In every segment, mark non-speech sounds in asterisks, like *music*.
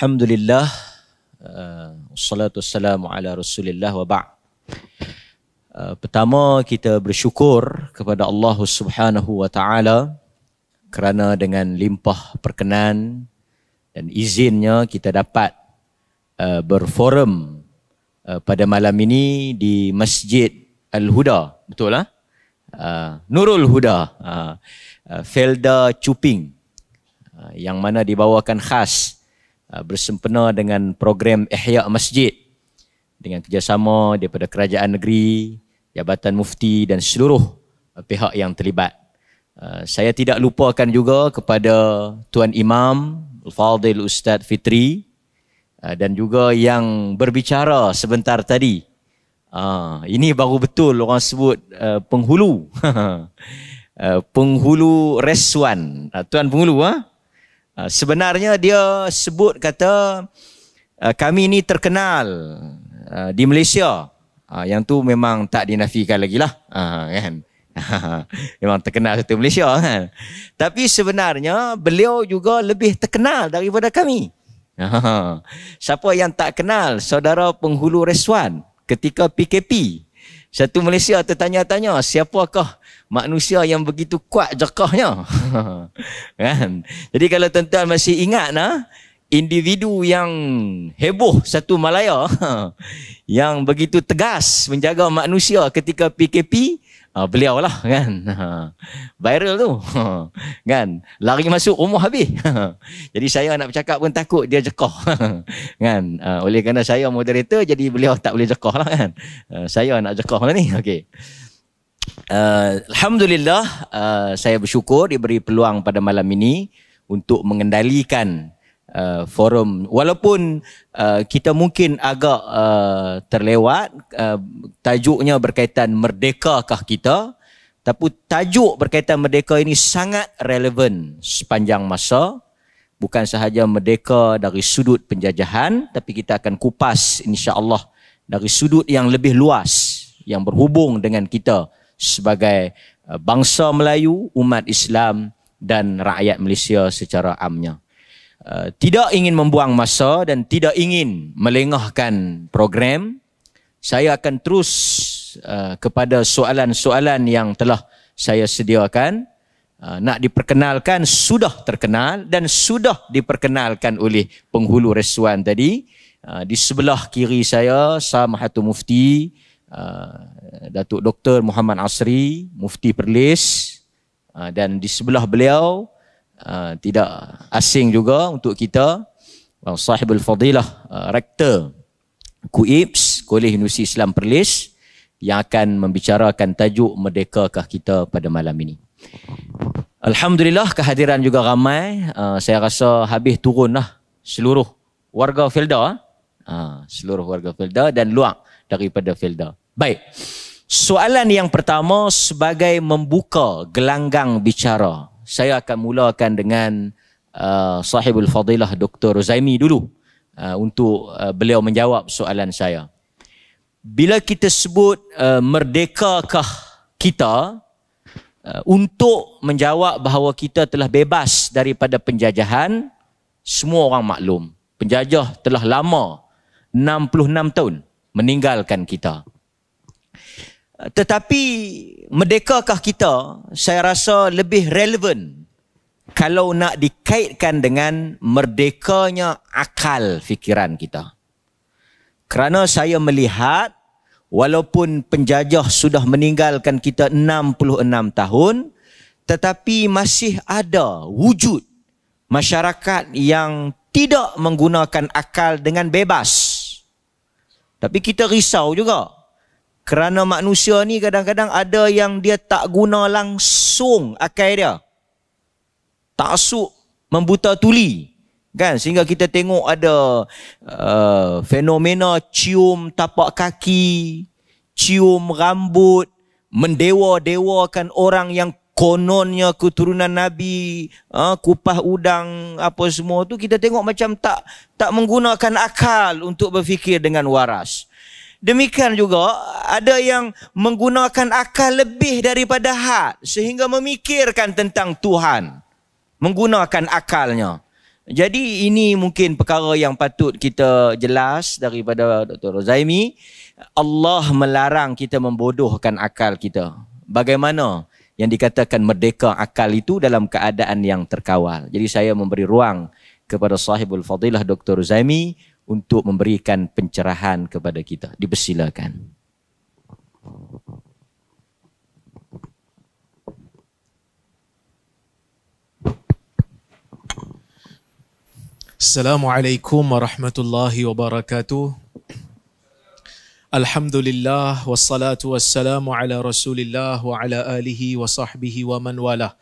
Alhamdulillah uh, Wassalatu wassalamu ala rasulillah wa ba' uh, Pertama kita bersyukur kepada Allah subhanahu wa ta'ala Kerana dengan limpah perkenan dan izinnya kita dapat uh, berforum uh, pada malam ini di Masjid Al-Huda Betul lah? Uh, Nurul Huda uh, uh, Felda Cuping uh, Yang mana dibawakan khas Uh, bersempena dengan program Ihya Masjid dengan kerjasama daripada kerajaan negeri, Jabatan Mufti dan seluruh uh, pihak yang terlibat. Uh, saya tidak lupakan juga kepada Tuan Imam Al-Fadhil Ustaz Fitri dan juga yang berbicara sebentar tadi. Ini baru betul orang sebut penghulu. *laughs* penghulu Reswan. Tuan penghulu, ha? Ah, sebenarnya dia sebut kata ah, kami ini terkenal ah, di Malaysia. Yang tu memang tak dinafikan lagi lah. Kan? *laughs* memang terkenal satu Malaysia kan. Tapi sebenarnya beliau juga lebih terkenal daripada kami. *laughs* Siapa yang tak kenal saudara penghulu Reswan ketika PKP. Satu Malaysia tertanya-tanya siapakah manusia yang begitu kuat jekahnya. *laughs* kan? Jadi kalau tuan-tuan masih ingat nah, individu yang heboh satu Malaya *laughs* yang begitu tegas menjaga manusia ketika PKP uh, ah, beliau lah kan? *laughs* Viral tu kan? Lari masuk rumah habis. Jadi saya nak bercakap pun takut dia jekah kan? Uh, oleh kerana saya moderator jadi beliau tak boleh jekah lah kan? Uh, saya nak jekah lah ni. Okey Uh, Alhamdulillah uh, saya bersyukur diberi peluang pada malam ini untuk mengendalikan uh, forum. Walaupun uh, kita mungkin agak uh, terlewat uh, tajuknya berkaitan merdekakah kita tapi tajuk berkaitan merdeka ini sangat relevan sepanjang masa. Bukan sahaja merdeka dari sudut penjajahan tapi kita akan kupas insya-Allah dari sudut yang lebih luas yang berhubung dengan kita sebagai uh, bangsa Melayu, umat Islam dan rakyat Malaysia secara amnya. Uh, tidak ingin membuang masa dan tidak ingin melengahkan program, saya akan terus uh, kepada soalan-soalan yang telah saya sediakan. Nak diperkenalkan, sudah terkenal dan sudah diperkenalkan oleh penghulu resuan tadi. Di sebelah kiri saya, Samahatul Mufti, Uh, Datuk Dr. Muhammad Asri, Mufti Perlis uh, dan di sebelah beliau uh, tidak asing juga untuk kita sahibul fadilah rektor KUIPS Kolej Universiti Islam Perlis yang akan membicarakan tajuk merdekakah kita pada malam ini. Alhamdulillah kehadiran juga ramai. saya rasa habis turunlah seluruh warga Felda. seluruh warga Felda dan luar daripada Felda. Baik. Soalan yang pertama sebagai membuka gelanggang bicara. Saya akan mulakan dengan uh, sahibul fadilah Dr. Zaimi dulu uh, untuk uh, beliau menjawab soalan saya. Bila kita sebut uh, merdekakah kita uh, untuk menjawab bahawa kita telah bebas daripada penjajahan, semua orang maklum. Penjajah telah lama 66 tahun meninggalkan kita. Tetapi merdekakah kita saya rasa lebih relevan kalau nak dikaitkan dengan merdekanya akal fikiran kita. Kerana saya melihat walaupun penjajah sudah meninggalkan kita 66 tahun tetapi masih ada wujud masyarakat yang tidak menggunakan akal dengan bebas. Tapi kita risau juga kerana manusia ni kadang-kadang ada yang dia tak guna langsung akal dia. Tak asuk membuta tuli. Kan? Sehingga kita tengok ada uh, fenomena cium tapak kaki, cium rambut, mendewa-dewakan orang yang kononnya keturunan Nabi, uh, kupah udang, apa semua tu kita tengok macam tak tak menggunakan akal untuk berfikir dengan waras. Demikian juga ada yang menggunakan akal lebih daripada hat sehingga memikirkan tentang Tuhan. Menggunakan akalnya. Jadi ini mungkin perkara yang patut kita jelas daripada Dr. Rozaimi. Allah melarang kita membodohkan akal kita. Bagaimana yang dikatakan merdeka akal itu dalam keadaan yang terkawal. Jadi saya memberi ruang kepada sahibul fadilah Dr. Rozaimi untuk memberikan pencerahan kepada kita. Dipersilakan. Assalamualaikum warahmatullahi wabarakatuh. Alhamdulillah wassalatu wassalamu ala Rasulillah wa ala alihi wa sahbihi wa man wala.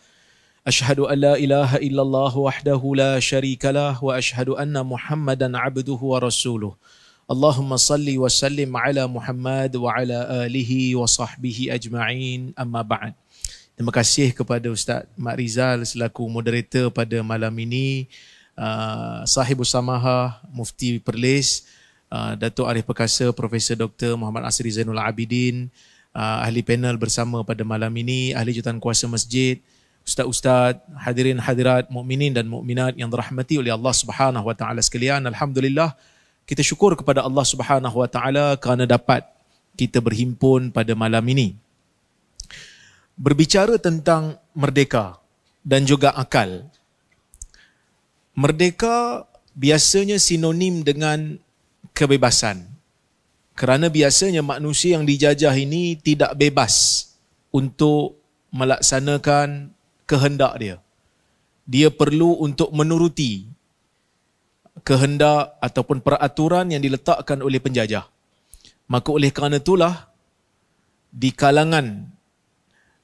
Illallah wahdahu la sharika lah wa ashhadu anna Muhammadan abduhu wa rasuluh. Allahumma salli wa sallim ala Muhammad wa ala alihi wa sahbihi ajma'in amma ba'd. Terima kasih kepada Ustaz Mak Rizal selaku moderator pada malam ini uh, Sahib Usamaha Mufti Perlis uh, Datuk Arif Perkasa Profesor Dr. Muhammad Asri Zainul Abidin uh, Ahli panel bersama pada malam ini Ahli Jutan Kuasa Masjid Ustaz-ustaz, hadirin hadirat, mukminin dan mukminat yang dirahmati oleh Allah Subhanahu wa taala sekalian. Alhamdulillah kita syukur kepada Allah Subhanahu wa taala kerana dapat kita berhimpun pada malam ini. Berbicara tentang merdeka dan juga akal merdeka biasanya sinonim dengan kebebasan. Kerana biasanya manusia yang dijajah ini tidak bebas untuk melaksanakan kehendak dia. Dia perlu untuk menuruti kehendak ataupun peraturan yang diletakkan oleh penjajah. Maka oleh kerana itulah di kalangan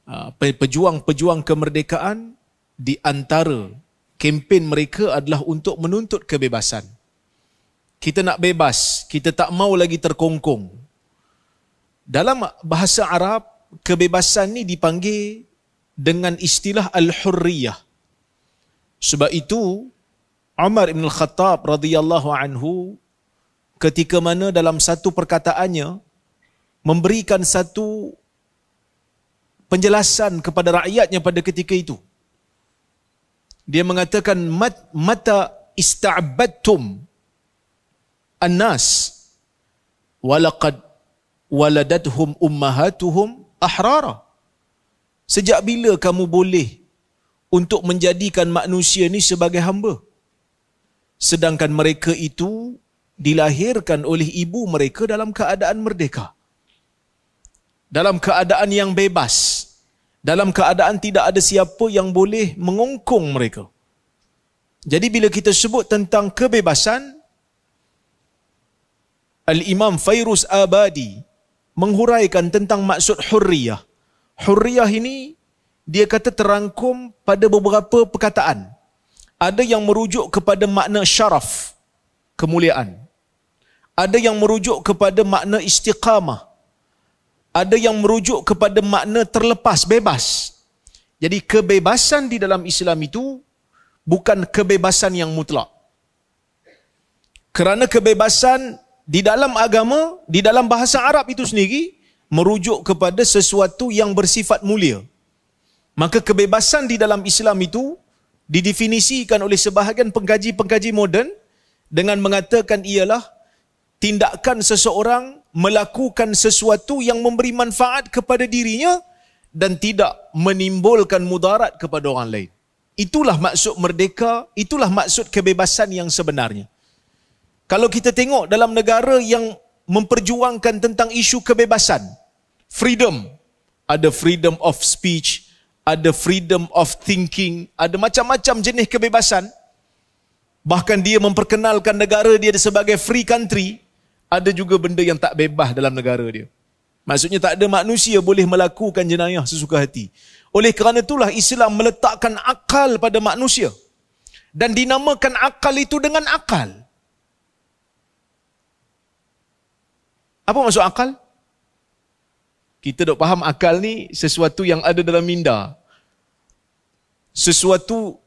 uh, pejuang-pejuang kemerdekaan di antara kempen mereka adalah untuk menuntut kebebasan. Kita nak bebas, kita tak mau lagi terkongkong. Dalam bahasa Arab, kebebasan ni dipanggil dengan istilah al-hurriyah. Sebab itu Umar bin Al-Khattab radhiyallahu anhu ketika mana dalam satu perkataannya memberikan satu penjelasan kepada rakyatnya pada ketika itu dia mengatakan mat, mata ista'badtum annas walaqad waladatuhum ummahatuhum ahrara sejak bila kamu boleh untuk menjadikan manusia ni sebagai hamba sedangkan mereka itu dilahirkan oleh ibu mereka dalam keadaan merdeka dalam keadaan yang bebas dalam keadaan tidak ada siapa yang boleh mengongkong mereka. Jadi bila kita sebut tentang kebebasan, Al-Imam Fairuz Abadi menghuraikan tentang maksud hurriyah. Hurriyah ini dia kata terangkum pada beberapa perkataan. Ada yang merujuk kepada makna syaraf, kemuliaan. Ada yang merujuk kepada makna istiqamah, ada yang merujuk kepada makna terlepas, bebas. Jadi kebebasan di dalam Islam itu bukan kebebasan yang mutlak. Kerana kebebasan di dalam agama, di dalam bahasa Arab itu sendiri, merujuk kepada sesuatu yang bersifat mulia. Maka kebebasan di dalam Islam itu didefinisikan oleh sebahagian pengkaji-pengkaji moden dengan mengatakan ialah tindakan seseorang melakukan sesuatu yang memberi manfaat kepada dirinya dan tidak menimbulkan mudarat kepada orang lain. Itulah maksud merdeka, itulah maksud kebebasan yang sebenarnya. Kalau kita tengok dalam negara yang memperjuangkan tentang isu kebebasan, freedom, ada freedom of speech, ada freedom of thinking, ada macam-macam jenis kebebasan. Bahkan dia memperkenalkan negara dia sebagai free country, ada juga benda yang tak bebas dalam negara dia. Maksudnya tak ada manusia boleh melakukan jenayah sesuka hati. Oleh kerana itulah Islam meletakkan akal pada manusia. Dan dinamakan akal itu dengan akal. Apa maksud akal? Kita dok faham akal ni sesuatu yang ada dalam minda. Sesuatu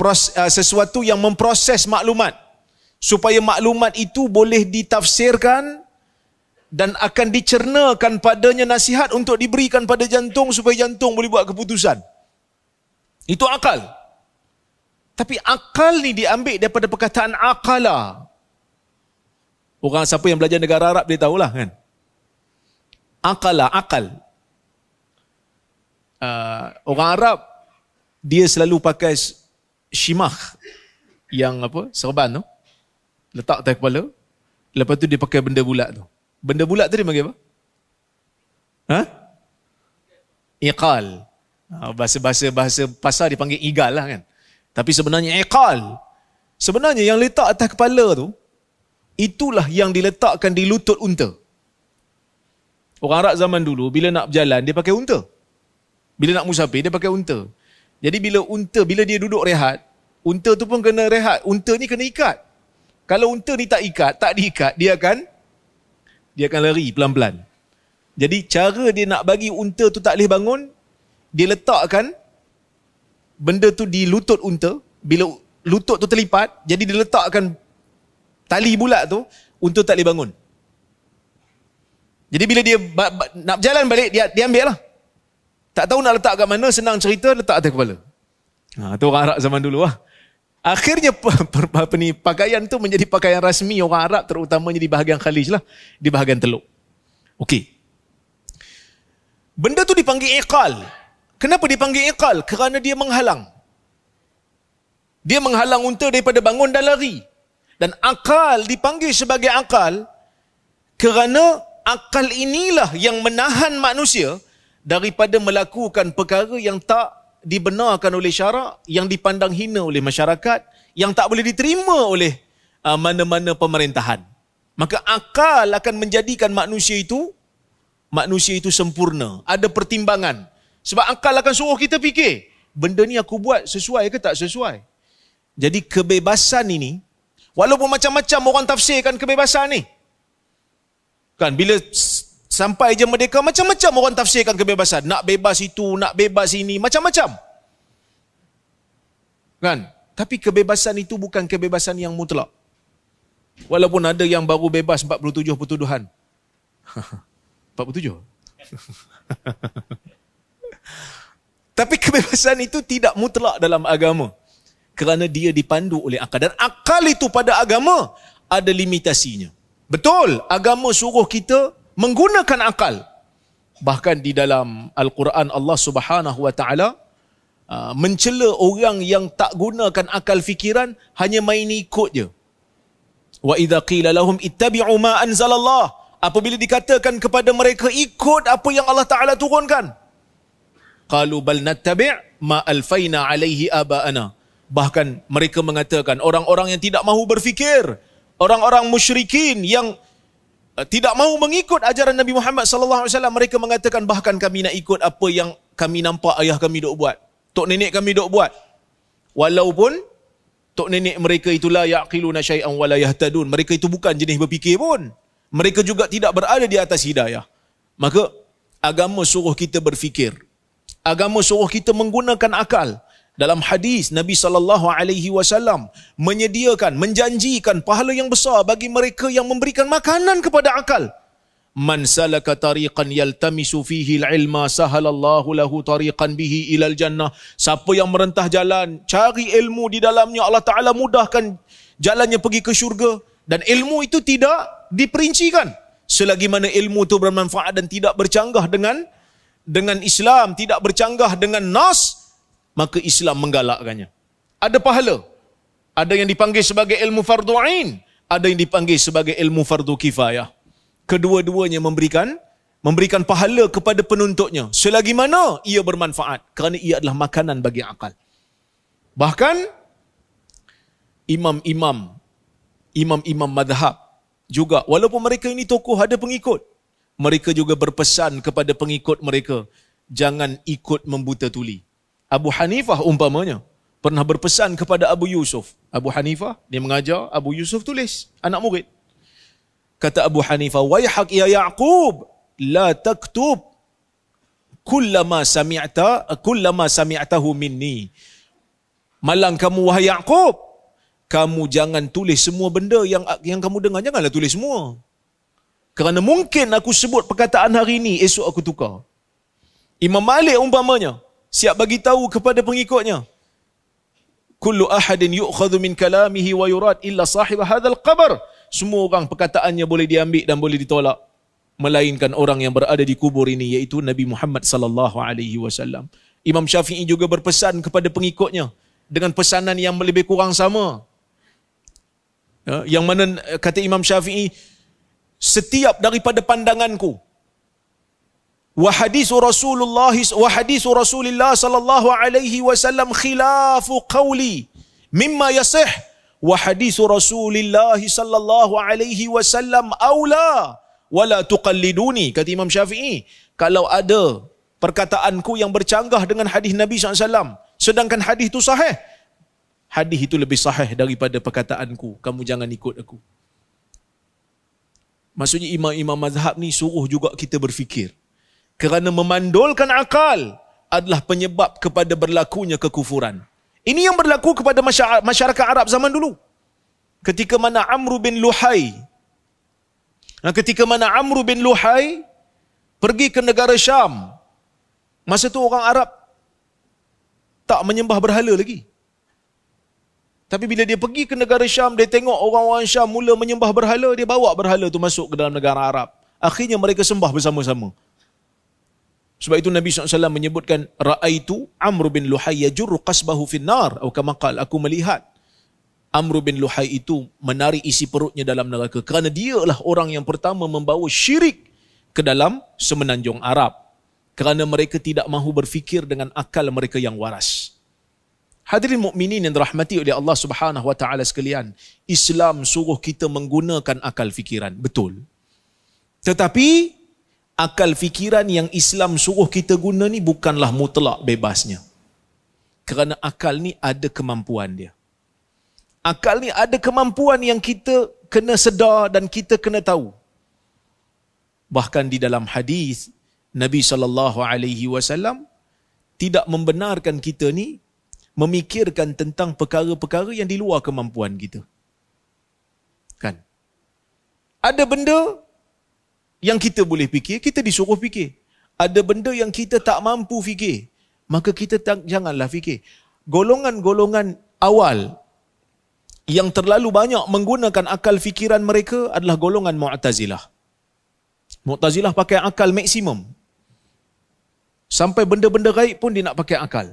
uh, sesuatu yang memproses maklumat supaya maklumat itu boleh ditafsirkan dan akan dicernakan padanya nasihat untuk diberikan pada jantung supaya jantung boleh buat keputusan. Itu akal. Tapi akal ni diambil daripada perkataan akala. Orang siapa yang belajar negara Arab dia tahulah kan. Akala, akal. Uh, orang Arab dia selalu pakai shimah yang apa? Serban tu. Letak atas kepala. Lepas tu dia pakai benda bulat tu. Benda bulat tu dia panggil apa? Ha? Iqal. Ha, bahasa-bahasa bahasa pasar dipanggil igal lah kan? Tapi sebenarnya iqal. Sebenarnya yang letak atas kepala tu itulah yang diletakkan di lutut unta orang Arab zaman dulu bila nak berjalan dia pakai unta bila nak musafir dia pakai unta jadi bila unta, bila dia duduk rehat, unta tu pun kena rehat. Unta ni kena ikat. Kalau unta ni tak ikat, tak diikat, dia akan dia akan lari pelan-pelan. Jadi cara dia nak bagi unta tu tak boleh bangun, dia letakkan benda tu di lutut unta. Bila lutut tu terlipat, jadi dia letakkan tali bulat tu, unta tak boleh bangun. Jadi bila dia nak berjalan balik, dia, dia ambil lah. Tak tahu nak letak kat mana, senang cerita, letak atas kepala. Ha, tu orang Arab zaman dulu lah. Akhirnya apa ni, pakaian tu menjadi pakaian rasmi orang Arab terutamanya di bahagian Khalij lah. Di bahagian teluk. Okey. Benda tu dipanggil iqal. Kenapa dipanggil iqal? Kerana dia menghalang. Dia menghalang unta daripada bangun dan lari. Dan akal dipanggil sebagai akal kerana akal inilah yang menahan manusia daripada melakukan perkara yang tak dibenarkan oleh syarak, yang dipandang hina oleh masyarakat, yang tak boleh diterima oleh uh, mana-mana pemerintahan. Maka akal akan menjadikan manusia itu manusia itu sempurna, ada pertimbangan. Sebab akal akan suruh kita fikir, benda ni aku buat sesuai ke tak sesuai. Jadi kebebasan ini, walaupun macam-macam orang tafsirkan kebebasan ni. Kan bila Sampai je merdeka macam-macam orang tafsirkan kebebasan. Nak bebas itu, nak bebas ini, macam-macam. Kan? Tapi kebebasan itu bukan kebebasan yang mutlak. Walaupun ada yang baru bebas 47 pertuduhan. *laughs* 47? *laughs* Tapi kebebasan itu tidak mutlak dalam agama. Kerana dia dipandu oleh akal. Dan akal itu pada agama ada limitasinya. Betul, agama suruh kita menggunakan akal. Bahkan di dalam Al-Quran Allah Subhanahu wa taala uh, mencela orang yang tak gunakan akal fikiran hanya main ikut je. Wa idza qila lahum ittabi'u ma anzalallah apabila dikatakan kepada mereka ikut apa yang Allah Taala turunkan. Qalu bal nattabi' ma alfaina alaihi aba'ana. Bahkan mereka mengatakan orang-orang yang tidak mahu berfikir, orang-orang musyrikin yang Eh, tidak mahu mengikut ajaran Nabi Muhammad sallallahu alaihi wasallam mereka mengatakan bahkan kami nak ikut apa yang kami nampak ayah kami dok buat tok nenek kami dok buat. Walaupun tok nenek mereka itulah yaqiluna syai'an wala yahtadun. Mereka itu bukan jenis berfikir pun. Mereka juga tidak berada di atas hidayah. Maka agama suruh kita berfikir. Agama suruh kita menggunakan akal dalam hadis Nabi sallallahu alaihi wasallam menyediakan menjanjikan pahala yang besar bagi mereka yang memberikan makanan kepada akal. Man salaka tariqan yaltamisu fihi al-ilma sahalallahu lahu tariqan bihi ila al-jannah siapa yang merentah jalan cari ilmu di dalamnya Allah taala mudahkan jalannya pergi ke syurga. Dan ilmu itu tidak diperincikan. Selagi mana ilmu itu bermanfaat dan tidak bercanggah dengan dengan Islam tidak bercanggah dengan nas maka Islam menggalakkannya. Ada pahala. Ada yang dipanggil sebagai ilmu fardu ain, ada yang dipanggil sebagai ilmu fardu kifayah. Kedua-duanya memberikan memberikan pahala kepada penuntutnya selagi mana ia bermanfaat kerana ia adalah makanan bagi akal. Bahkan imam-imam imam-imam madhab juga walaupun mereka ini tokoh ada pengikut mereka juga berpesan kepada pengikut mereka jangan ikut membuta tuli Abu Hanifah umpamanya pernah berpesan kepada Abu Yusuf. Abu Hanifah dia mengajar Abu Yusuf tulis anak murid. Kata Abu Hanifah, "Waihak ya Yaqub, la taktub kullama sami'ta kullama sami'tahu minni." Malang kamu wahai Yaqub, kamu jangan tulis semua benda yang yang kamu dengar, janganlah tulis semua. Kerana mungkin aku sebut perkataan hari ini, esok aku tukar. Imam Malik umpamanya, siap bagi tahu kepada pengikutnya. kullu ahadin yu'khadhu min kalamihi wa yurad illa sahib hadzal qabr. Semua orang perkataannya boleh diambil dan boleh ditolak. Melainkan orang yang berada di kubur ini iaitu Nabi Muhammad sallallahu alaihi wasallam. Imam Syafi'i juga berpesan kepada pengikutnya dengan pesanan yang lebih kurang sama. Ya, yang mana eh, kata Imam Syafi'i setiap daripada pandanganku wa hadis Rasulullah wa hadis Rasulullah sallallahu alaihi wasallam khilafu qawli mimma yasih wa hadis Rasulullah sallallahu alaihi wasallam aula wala tuqalliduni kata Imam Syafi'i kalau ada perkataanku yang bercanggah dengan hadis Nabi SAW sedangkan hadis itu sahih hadis itu lebih sahih daripada perkataanku. Kamu jangan ikut aku. Maksudnya imam-imam mazhab ni suruh juga kita berfikir. Kerana memandulkan akal adalah penyebab kepada berlakunya kekufuran. Ini yang berlaku kepada masyarakat Arab zaman dulu. Ketika mana Amr bin Luhai ketika mana Amr bin Luhai pergi ke negara Syam. Masa tu orang Arab tak menyembah berhala lagi. Tapi bila dia pergi ke negara Syam, dia tengok orang-orang Syam mula menyembah berhala, dia bawa berhala tu masuk ke dalam negara Arab. Akhirnya mereka sembah bersama-sama. Sebab itu Nabi SAW menyebutkan, Ra'aitu Amr bin Luhai yajurru qasbahu finnar. Atau kamakal, aku melihat Amr bin Luhai itu menarik isi perutnya dalam neraka. Kerana dia adalah orang yang pertama membawa syirik ke dalam semenanjung Arab. Kerana mereka tidak mahu berfikir dengan akal mereka yang waras. Hadirin mukminin yang dirahmati oleh Allah Subhanahu wa taala sekalian, Islam suruh kita menggunakan akal fikiran, betul. Tetapi akal fikiran yang Islam suruh kita guna ni bukanlah mutlak bebasnya. Kerana akal ni ada kemampuan dia. Akal ni ada kemampuan yang kita kena sedar dan kita kena tahu. Bahkan di dalam hadis Nabi sallallahu alaihi wasallam tidak membenarkan kita ni memikirkan tentang perkara-perkara yang di luar kemampuan kita. Kan? Ada benda yang kita boleh fikir, kita disuruh fikir. Ada benda yang kita tak mampu fikir, maka kita tak, janganlah fikir. Golongan-golongan awal yang terlalu banyak menggunakan akal fikiran mereka adalah golongan Mu'tazilah. Mu'tazilah pakai akal maksimum. Sampai benda-benda gaib pun dia nak pakai akal.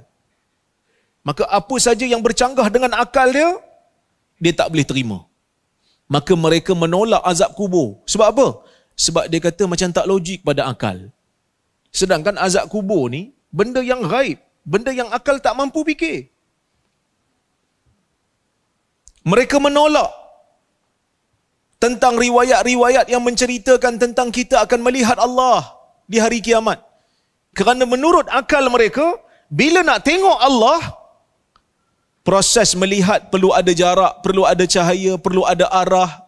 Maka apa saja yang bercanggah dengan akal dia, dia tak boleh terima. Maka mereka menolak azab kubur. Sebab apa? Sebab dia kata macam tak logik pada akal. Sedangkan azab kubur ni, benda yang gaib. Benda yang akal tak mampu fikir. Mereka menolak tentang riwayat-riwayat yang menceritakan tentang kita akan melihat Allah di hari kiamat. Kerana menurut akal mereka, bila nak tengok Allah, proses melihat perlu ada jarak, perlu ada cahaya, perlu ada arah.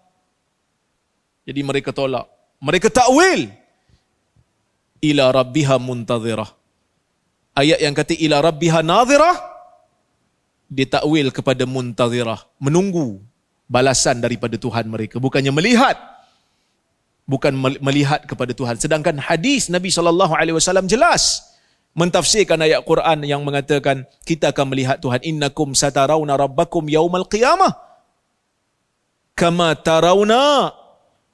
Jadi mereka tolak. Mereka takwil. Ila rabbiha muntazirah. Ayat yang kata ila rabbiha nazirah, dia takwil kepada muntazirah. Menunggu balasan daripada Tuhan mereka. Bukannya melihat. Bukan melihat kepada Tuhan. Sedangkan hadis Nabi SAW jelas mentafsirkan ayat Quran yang mengatakan kita akan melihat Tuhan innakum satarawna rabbakum yaumal qiyamah kama tarawna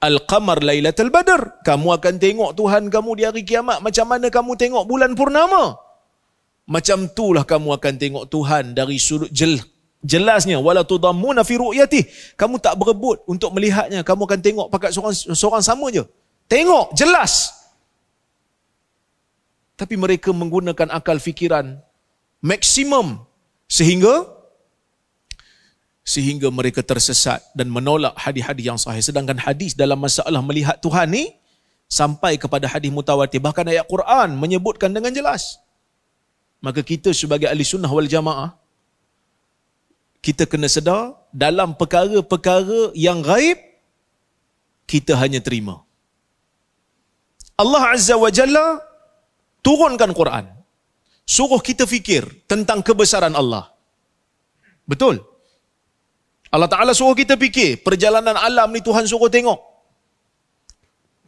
al-qamar lailatul badr. Kamu akan tengok Tuhan kamu di hari kiamat macam mana kamu tengok bulan purnama. Macam itulah kamu akan tengok Tuhan dari sudut jel jelasnya. Wala tudammuna fi ru'yati. Kamu tak berebut untuk melihatnya. Kamu akan tengok pakat seorang seorang sama je. Tengok jelas. Tapi mereka menggunakan akal fikiran maksimum sehingga sehingga mereka tersesat dan menolak hadis-hadis yang sahih sedangkan hadis dalam masalah melihat Tuhan ni sampai kepada hadis mutawatir bahkan ayat Quran menyebutkan dengan jelas maka kita sebagai ahli sunnah wal jamaah kita kena sedar dalam perkara-perkara yang gaib kita hanya terima Allah Azza wa Jalla turunkan Quran. Suruh kita fikir tentang kebesaran Allah. Betul? Allah Ta'ala suruh kita fikir perjalanan alam ni Tuhan suruh tengok.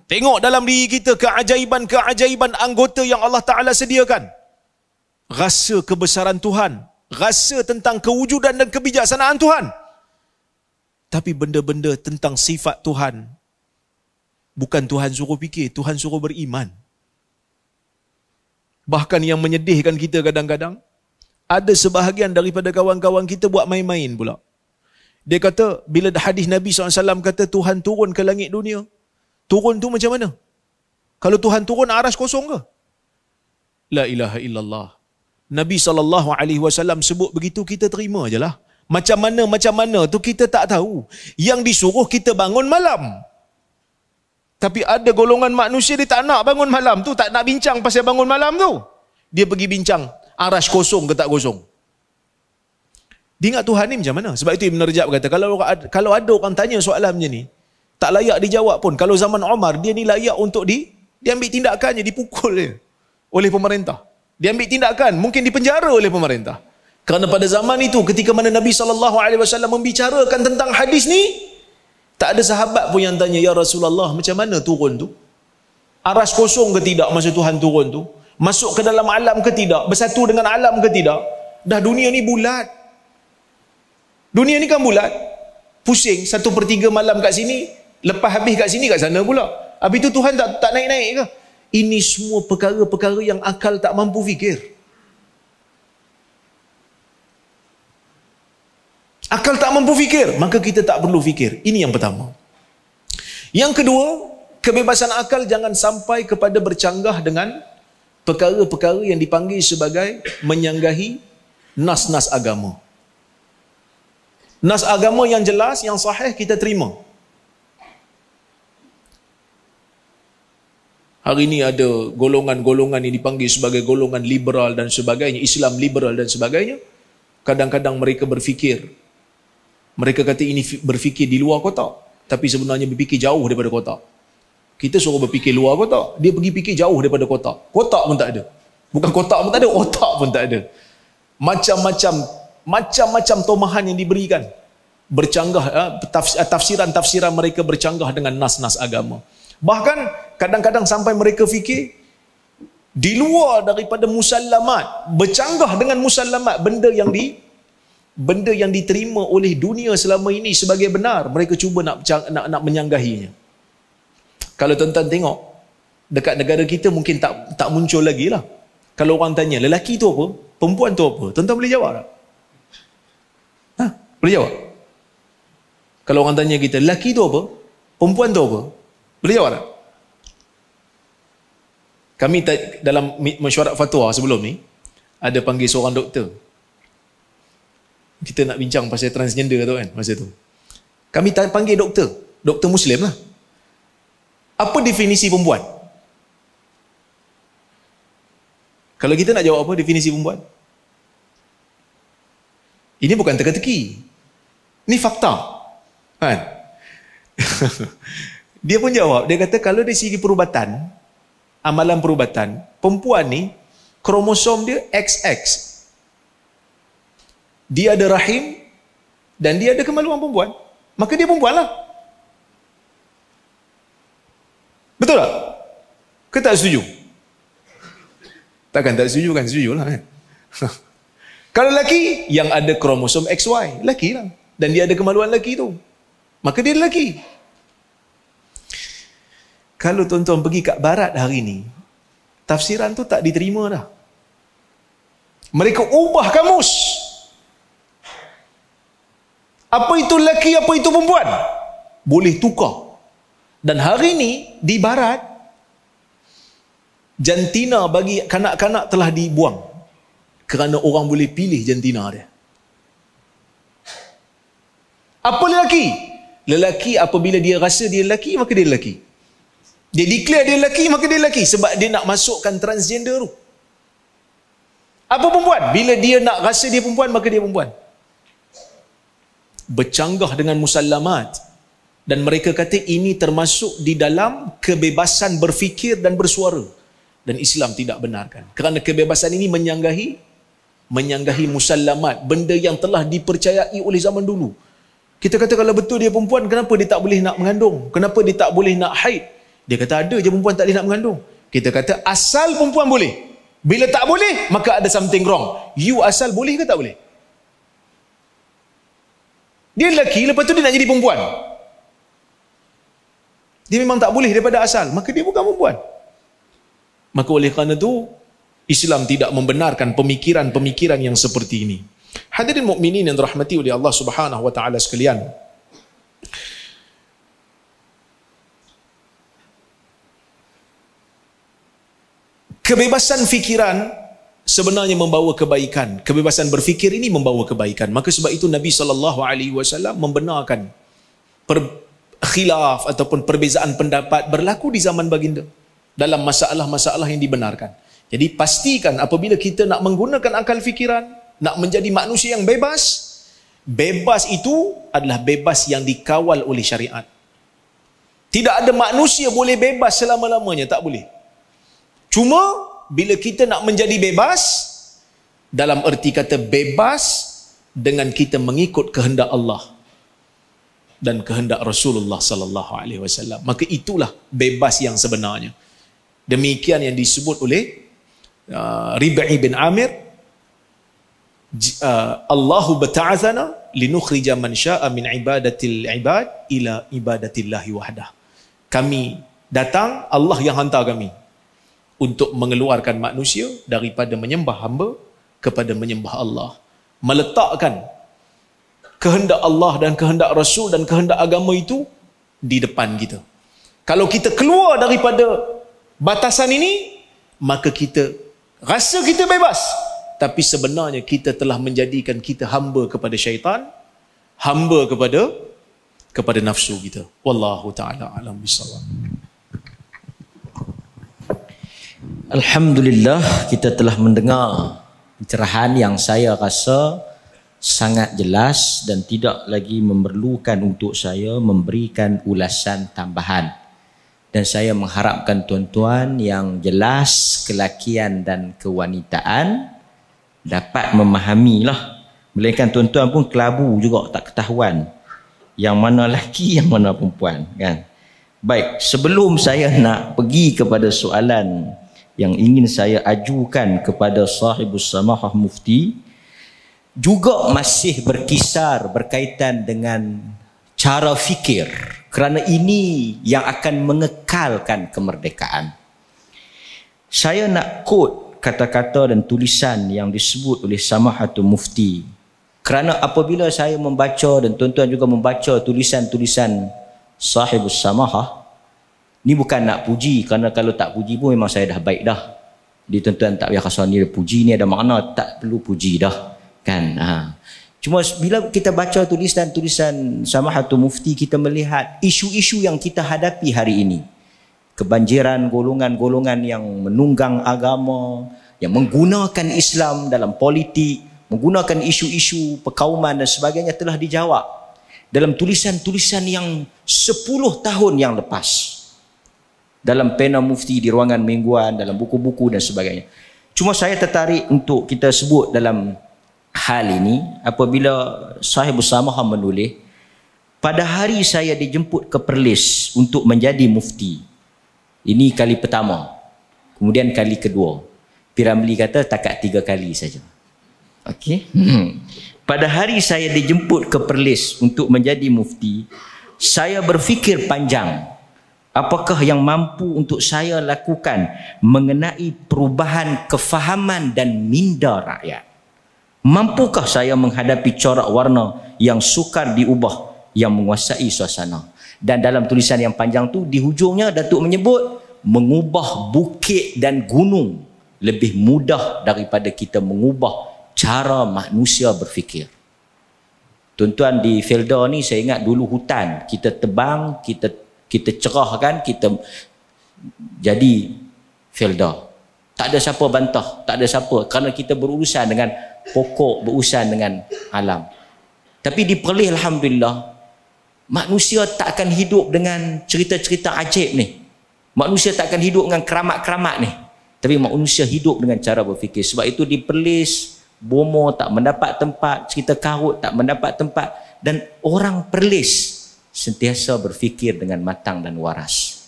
Tengok dalam diri kita keajaiban-keajaiban anggota yang Allah Ta'ala sediakan. Rasa kebesaran Tuhan. rasa tentang kewujudan dan kebijaksanaan Tuhan. Tapi benda-benda tentang sifat Tuhan, bukan Tuhan suruh fikir, Tuhan suruh beriman. Bahkan yang menyedihkan kita kadang-kadang, ada sebahagian daripada kawan-kawan kita buat main-main pula. Dia kata, bila hadis Nabi SAW kata Tuhan turun ke langit dunia, turun tu macam mana? Kalau Tuhan turun, aras kosong ke? La ilaha illallah. Nabi SAW sebut begitu, kita terima je lah. Macam mana, macam mana tu kita tak tahu. Yang disuruh kita bangun malam. Tapi ada golongan manusia dia tak nak bangun malam tu, tak nak bincang pasal bangun malam tu. Dia pergi bincang, aras kosong ke tak kosong. Dia ingat Tuhan ni macam mana? Sebab itu Ibn Rajab kata, kalau, kalau ada orang tanya soalan macam ni, tak layak dijawab pun. Kalau zaman Omar, dia ni layak untuk di, dia ambil tindakannya, dipukul dia oleh pemerintah. Dia ambil tindakan, mungkin dipenjara oleh pemerintah. Kerana pada zaman itu ketika mana Nabi SAW membicarakan tentang hadis ni, tak ada sahabat pun yang tanya, Ya Rasulullah, macam mana turun tu? Aras kosong ke tidak masa Tuhan turun tu? Masuk ke dalam alam ke tidak? Bersatu dengan alam ke tidak? Dah dunia ni bulat. Dunia ni kan bulat. Pusing, satu per tiga malam kat sini, lepas habis kat sini kat sana pula. Habis tu Tuhan tak tak naik-naik ke? Ini semua perkara-perkara yang akal tak mampu fikir. Akal tak mampu fikir, maka kita tak perlu fikir. Ini yang pertama. Yang kedua, kebebasan akal jangan sampai kepada bercanggah dengan perkara-perkara yang dipanggil sebagai menyanggahi nas-nas agama. Nas agama yang jelas, yang sahih kita terima. Hari ini ada golongan-golongan yang dipanggil sebagai golongan liberal dan sebagainya, Islam liberal dan sebagainya. Kadang-kadang mereka berfikir mereka kata ini berfikir di luar kotak. Tapi sebenarnya berfikir jauh daripada kotak. Kita suruh berfikir luar kotak. Dia pergi fikir jauh daripada kotak. Kotak pun tak ada. Bukan kotak pun tak ada, otak pun tak ada. Macam-macam macam-macam tomahan yang diberikan. Bercanggah eh, tafsiran-tafsiran mereka bercanggah dengan nas-nas agama. Bahkan kadang-kadang sampai mereka fikir di luar daripada musallamat, bercanggah dengan musallamat benda yang di benda yang diterima oleh dunia selama ini sebagai benar mereka cuba nak nak, nak menyanggahinya kalau tuan-tuan tengok dekat negara kita mungkin tak tak muncul lagi lah kalau orang tanya lelaki tu apa perempuan tu apa tuan-tuan boleh jawab tak? Boleh jawab kalau orang tanya kita lelaki tu apa perempuan tu apa boleh jawab tak kami dalam mesyuarat fatwa sebelum ni ada panggil seorang doktor kita nak bincang pasal transgender tu kan masa tu. Kami panggil doktor, doktor Muslim lah. Apa definisi perempuan? Kalau kita nak jawab apa definisi perempuan? Ini bukan teka-teki. Ini fakta. Kan? *laughs* dia pun jawab, dia kata kalau dari segi perubatan, amalan perubatan, perempuan ni kromosom dia XX dia ada rahim dan dia ada kemaluan perempuan maka dia perempuan lah betul tak? ke tak setuju? takkan tak setuju kan setuju lah kan *laughs* kalau lelaki yang ada kromosom XY lelaki lah dan dia ada kemaluan lelaki tu maka dia lelaki kalau tuan-tuan pergi kat barat hari ni tafsiran tu tak diterima dah mereka ubah kamus apa itu lelaki, apa itu perempuan? Boleh tukar. Dan hari ini, di barat, jantina bagi kanak-kanak telah dibuang. Kerana orang boleh pilih jantina dia. Apa lelaki? Lelaki apabila dia rasa dia lelaki, maka dia lelaki. Dia declare dia lelaki, maka dia lelaki. Sebab dia nak masukkan transgender tu. Apa perempuan? Bila dia nak rasa dia perempuan, maka dia perempuan bercanggah dengan musallamat dan mereka kata ini termasuk di dalam kebebasan berfikir dan bersuara dan Islam tidak benarkan kerana kebebasan ini menyanggahi menyanggahi musallamat benda yang telah dipercayai oleh zaman dulu kita kata kalau betul dia perempuan kenapa dia tak boleh nak mengandung kenapa dia tak boleh nak haid dia kata ada je perempuan tak boleh nak mengandung kita kata asal perempuan boleh bila tak boleh maka ada something wrong you asal boleh ke tak boleh Dia lelaki, lepas tu dia nak jadi perempuan. Dia memang tak boleh daripada asal. Maka dia bukan perempuan. Maka oleh kerana itu, Islam tidak membenarkan pemikiran-pemikiran yang seperti ini. Hadirin mukminin yang dirahmati oleh Allah Subhanahu wa taala sekalian. Kebebasan fikiran sebenarnya membawa kebaikan. Kebebasan berfikir ini membawa kebaikan. Maka sebab itu Nabi sallallahu alaihi wasallam membenarkan per khilaf ataupun perbezaan pendapat berlaku di zaman baginda dalam masalah-masalah yang dibenarkan. Jadi pastikan apabila kita nak menggunakan akal fikiran, nak menjadi manusia yang bebas, bebas itu adalah bebas yang dikawal oleh syariat. Tidak ada manusia boleh bebas selama-lamanya, tak boleh. Cuma bila kita nak menjadi bebas, dalam erti kata bebas dengan kita mengikut kehendak Allah dan kehendak Rasulullah sallallahu alaihi wasallam. Maka itulah bebas yang sebenarnya. Demikian yang disebut oleh uh, Rib'i bin Amir Allahu bata'athana linukhrija man sya'a min ibadatil ibad ila ibadatillahi wahdah. Kami datang Allah yang hantar kami untuk mengeluarkan manusia daripada menyembah hamba kepada menyembah Allah. Meletakkan kehendak Allah dan kehendak Rasul dan kehendak agama itu di depan kita. Kalau kita keluar daripada batasan ini, maka kita rasa kita bebas tapi sebenarnya kita telah menjadikan kita hamba kepada syaitan hamba kepada kepada nafsu kita. Wallahu taala alam bisawab. Alhamdulillah kita telah mendengar pencerahan yang saya rasa sangat jelas dan tidak lagi memerlukan untuk saya memberikan ulasan tambahan. Dan saya mengharapkan tuan-tuan yang jelas kelakian dan kewanitaan dapat memahami lah. Melainkan tuan-tuan pun kelabu juga tak ketahuan. Yang mana lelaki, *laughs* yang mana perempuan. Kan? Baik, sebelum saya nak pergi kepada soalan yang ingin saya ajukan kepada sahibus samahah mufti, juga masih berkisar berkaitan dengan cara fikir. Kerana ini yang akan mengekalkan kemerdekaan. Saya nak quote kata-kata dan tulisan yang disebut oleh Samahatul Mufti. Kerana apabila saya membaca dan tuan-tuan juga membaca tulisan-tulisan Sahibus Samahah, ni bukan nak puji kerana kalau tak puji pun memang saya dah baik dah. Di tuan-tuan tak payah rasa ni puji ni ada makna tak perlu puji dah. Kan? Ha. Cuma bila kita baca tulisan-tulisan Samahatul Mufti kita melihat isu-isu yang kita hadapi hari ini kebanjiran golongan-golongan yang menunggang agama, yang menggunakan Islam dalam politik, menggunakan isu-isu perkauman dan sebagainya telah dijawab dalam tulisan-tulisan yang 10 tahun yang lepas. Dalam pena mufti di ruangan mingguan, dalam buku-buku dan sebagainya. Cuma saya tertarik untuk kita sebut dalam hal ini apabila sahib bersama menulis pada hari saya dijemput ke Perlis untuk menjadi mufti ini kali pertama. Kemudian kali kedua. Piramli kata takat tiga kali saja. Okey. Hmm. Pada hari saya dijemput ke Perlis untuk menjadi mufti, saya berfikir panjang. Apakah yang mampu untuk saya lakukan mengenai perubahan kefahaman dan minda rakyat? Mampukah saya menghadapi corak warna yang sukar diubah yang menguasai suasana? Dan dalam tulisan yang panjang tu di hujungnya Datuk menyebut mengubah bukit dan gunung lebih mudah daripada kita mengubah cara manusia berfikir. Tuan-tuan di Felda ni saya ingat dulu hutan kita tebang, kita kita cerahkan, kita jadi Felda. Tak ada siapa bantah, tak ada siapa kerana kita berurusan dengan pokok, berurusan dengan alam. Tapi di Perlis alhamdulillah Manusia tak akan hidup dengan cerita-cerita ajaib ni. Manusia tak akan hidup dengan keramat-keramat ni. Tapi manusia hidup dengan cara berfikir. Sebab itu di Perlis, Bomo tak mendapat tempat, cerita karut tak mendapat tempat. Dan orang Perlis sentiasa berfikir dengan matang dan waras.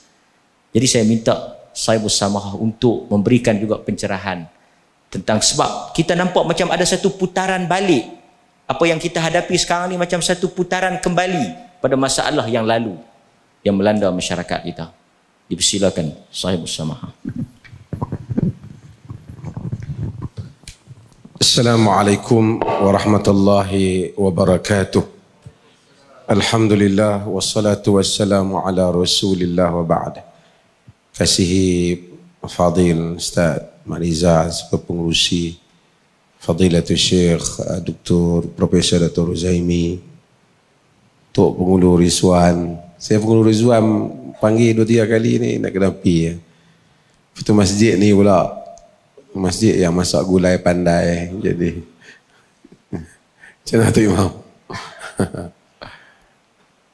Jadi saya minta saya bersama untuk memberikan juga pencerahan tentang sebab kita nampak macam ada satu putaran balik apa yang kita hadapi sekarang ni macam satu putaran kembali pada masalah yang lalu yang melanda masyarakat kita. Dipersilakan sahib bersama. Assalamualaikum warahmatullahi wabarakatuh. Alhamdulillah wassalatu wassalamu ala Rasulillah wa ba'd. Kasihi Fadil Ustaz Mariza sebagai pengurusi Fadilatul Syekh Dr. Profesor Dr. Zaimi Tok Pengulu Rizwan Saya Pengulu Rizwan panggil dua tiga kali ni nak kena pergi ya. Itu masjid ni pula Masjid yang masak gulai pandai Jadi Macam mana tu Imam *laughs*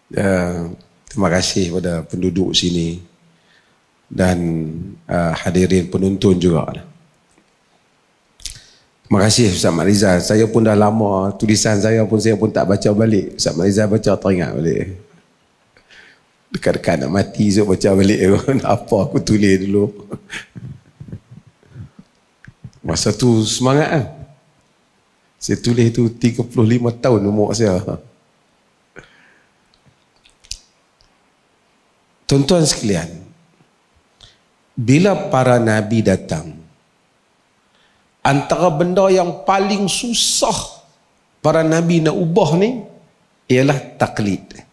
Ya, terima kasih kepada penduduk sini dan uh, hadirin penonton juga. Terima kasih Ustaz Mariza. Saya pun dah lama tulisan saya pun saya pun tak baca balik. Ustaz Mariza baca teringat balik. Dekat-dekat nak mati saya baca balik. *laughs* Apa aku tulis dulu. Masa tu semangat kan. Saya tulis tu 35 tahun umur saya. Tuan-tuan sekalian, bila para nabi datang, antara benda yang paling susah para nabi nak ubah ni ialah taklid.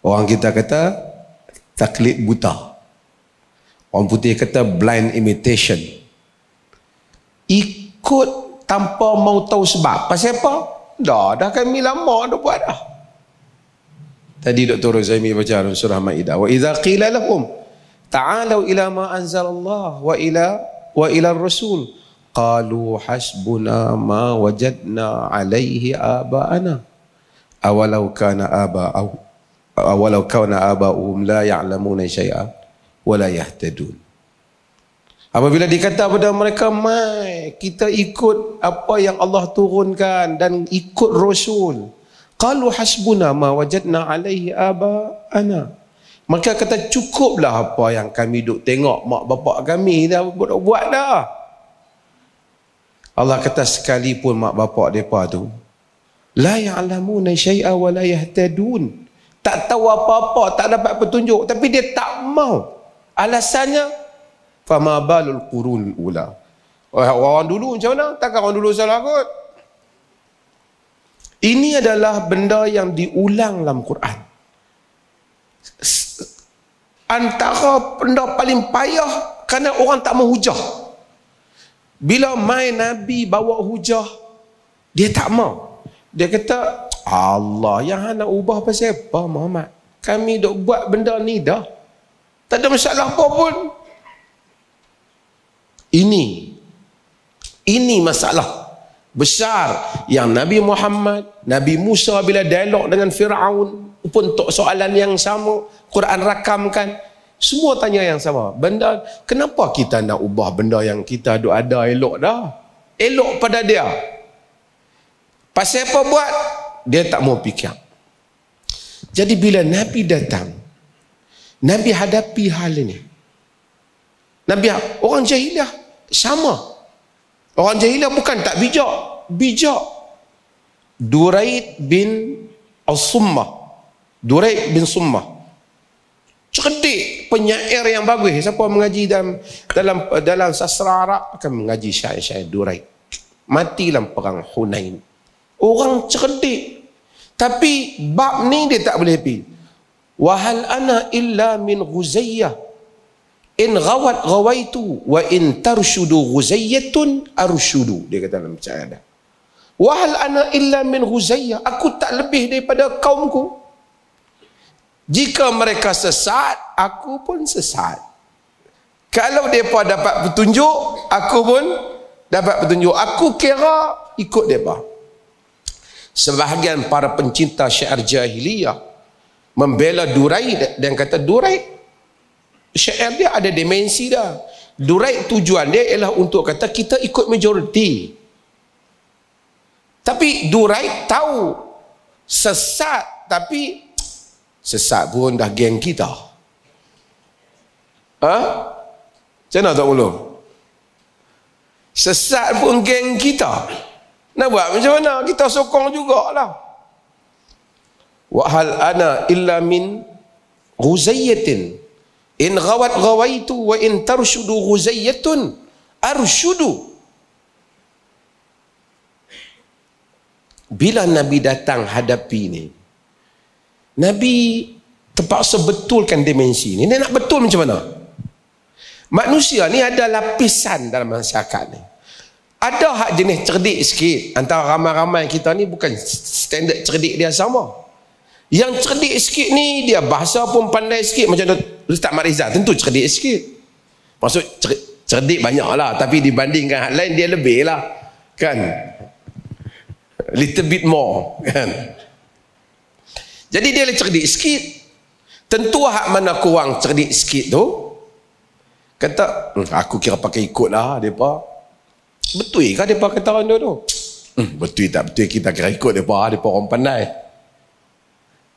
Orang kita kata taklid buta. Orang putih kata blind imitation. Ikut tanpa mau tahu sebab. Pasal apa? Dah, dah kami lama dah buat dah. Tadi Dr. Zaimi baca surah Maidah. Wa idza qila lahum ta'alu ila ma anzalallah wa ila wa ila rasul qalu hasbuna ma wajadna alaihi aba'ana awalau kana aba'u awalau kana aba'uhum la ya'lamuna syai'a wa la yahtadun Apabila dikata pada mereka, mai kita ikut apa yang Allah turunkan dan ikut Rasul. Qalu hasbuna ma wajadna alaihi aba ana. Maka kata cukuplah apa yang kami duk tengok mak bapak kami dah buat, buat dah. Allah kata sekalipun mak bapak depa tu la ya'lamuna syai'a wa la yahtadun. Tak tahu apa-apa, tak dapat petunjuk tapi dia tak mau. Alasannya fama balul qurun ula. Orang dulu macam mana? Takkan orang dulu salah kot. Ini adalah benda yang diulang dalam Quran. Antara benda paling payah kerana orang tak mau hujah. Bila mai Nabi bawa hujah, dia tak mau. Dia kata, Allah yang nak ubah pasal apa Muhammad? Kami dok buat benda ni dah. Tak ada masalah apa pun. Ini. Ini masalah besar yang Nabi Muhammad, Nabi Musa bila dialog dengan Firaun pun untuk soalan yang sama, Quran rakamkan, semua tanya yang sama. Benda kenapa kita nak ubah benda yang kita ada ada elok dah? Elok pada dia. Pasal apa buat? Dia tak mau fikir. Jadi bila Nabi datang, Nabi hadapi hal ini. Nabi orang jahiliah sama Orang jahiliah bukan tak bijak. Bijak. Duraid bin Al-Summah. Duraid bin Summah. Cerdik penyair yang bagus. Siapa mengaji dalam dalam dalam sastra Arab akan mengaji syair-syair Duraid. Mati dalam perang Hunain. Orang cerdik. Tapi bab ni dia tak boleh pergi. Wahal ana illa min Ghuzayyah. In ghawat ghawaitu wa in tarshudu ghuzayyatun arshudu. Dia kata dalam ada wahal ana illa min ghuzayyah. Aku tak lebih daripada kaumku. Jika mereka sesat aku pun sesat. Kalau depa dapat petunjuk aku pun dapat petunjuk. Aku kira ikut depa sebahagian para pencinta syair jahiliyah membela Durai dan kata Durai syair dia ada dimensi dah durai tujuan dia ialah untuk kata kita ikut majoriti. Tapi durai tahu sesat tapi sesat pun dah geng kita. Ha? macam mana tak mulu sesat pun geng kita Nak buat macam mana? Kita sokong jugalah. Wa hal ana illa min ghuzayyatin. In ghawat ghawaitu wa in tarshudu ghuzayyatun arshudu. Bila Nabi datang hadapi ni, Nabi terpaksa betulkan dimensi ni. Dia nak betul macam mana? Manusia ni ada lapisan dalam masyarakat ni. Ada hak jenis cerdik sikit. Antara ramai-ramai kita ni bukan standard cerdik dia sama. Yang cerdik sikit ni dia bahasa pun pandai sikit macam Ustaz Mariza tentu cerdik sikit. Maksud cerdik banyak lah tapi dibandingkan hak lain dia lebih lah. Kan? Little bit more. Kan? Jadi dia cerdik sikit. Tentu hak mana kurang cerdik sikit tu kata hm, aku kira pakai ikut lah mereka betul ke mereka kata orang tu? Hmm, betul tak betul. Kita kira ikut mereka mereka orang pandai.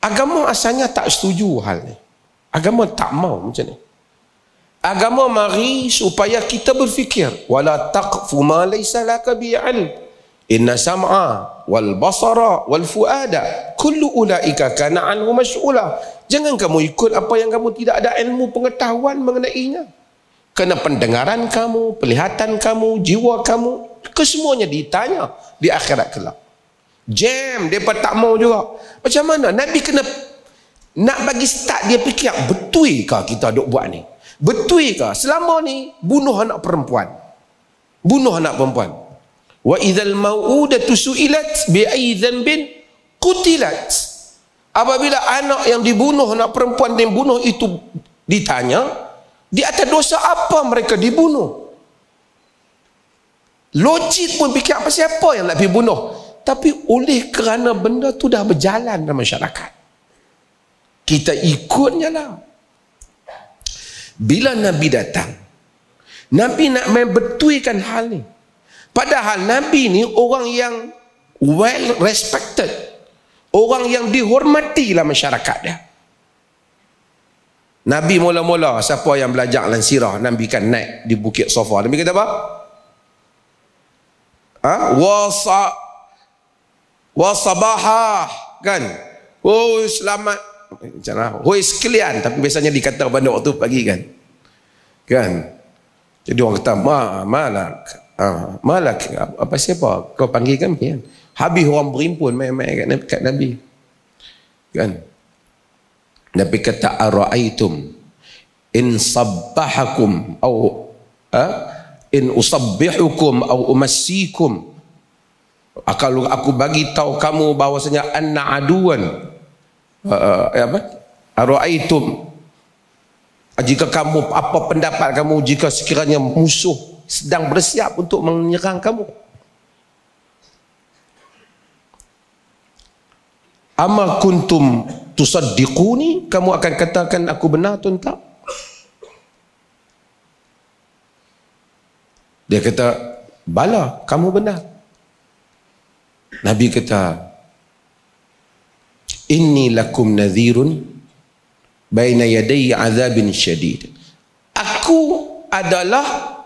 Agama asalnya tak setuju hal ni. Agama tak mau macam ni. Agama mari supaya kita berfikir. Wala taqfu ma laysa laka bi'ilm. Inna sam'a wal basara wal fuada kullu ulaika kana anhu mas'ula. Jangan kamu ikut apa yang kamu tidak ada ilmu pengetahuan mengenainya kerana pendengaran kamu, pelihatan kamu, jiwa kamu, kesemuanya ditanya di akhirat kelak. Jam, mereka tak mau juga. Macam mana? Nabi kena nak bagi start dia fikir, betul ke kita duk buat ni? Betul ke? Selama ni, bunuh anak perempuan. Bunuh anak perempuan. Wa idhal mau'udatu su'ilat bi'ai dhanbin kutilat. Apabila anak yang dibunuh, anak perempuan yang bunuh itu ditanya, di atas dosa apa mereka dibunuh? Logik pun fikir apa siapa yang nak pergi bunuh. Tapi oleh kerana benda tu dah berjalan dalam masyarakat. Kita ikutnya lah. Bila Nabi datang. Nabi nak main betulkan hal ni. Padahal Nabi ni orang yang well respected. Orang yang dihormati lah masyarakat dia. Nabi mula-mula siapa yang belajar dalam sirah Nabi kan naik di bukit sofa Nabi kata apa? Ha? Wasa Wasabaha kan? Oh selamat macam mana? Hoi sekalian tapi biasanya dikata pada waktu pagi kan? Kan? Jadi orang kata ma malak ha, malak apa siapa kau panggil kan? Habis orang berimpun main-main kat Nabi. Kan? Nabi kata ara'aitum in sabbahakum au ha? in usabbihukum au umassikum. Kalau aku bagi tahu kamu bahwasanya anna aduan. Uh, apa? Ara'aitum. Jika kamu apa pendapat kamu jika sekiranya musuh sedang bersiap untuk menyerang kamu? Ama kuntum tusaddiquni? Kamu akan katakan aku benar atau tak? Dia kata, bala, kamu benar. Nabi kata, Inni lakum nadhirun baina yaday azabin syadid. Aku adalah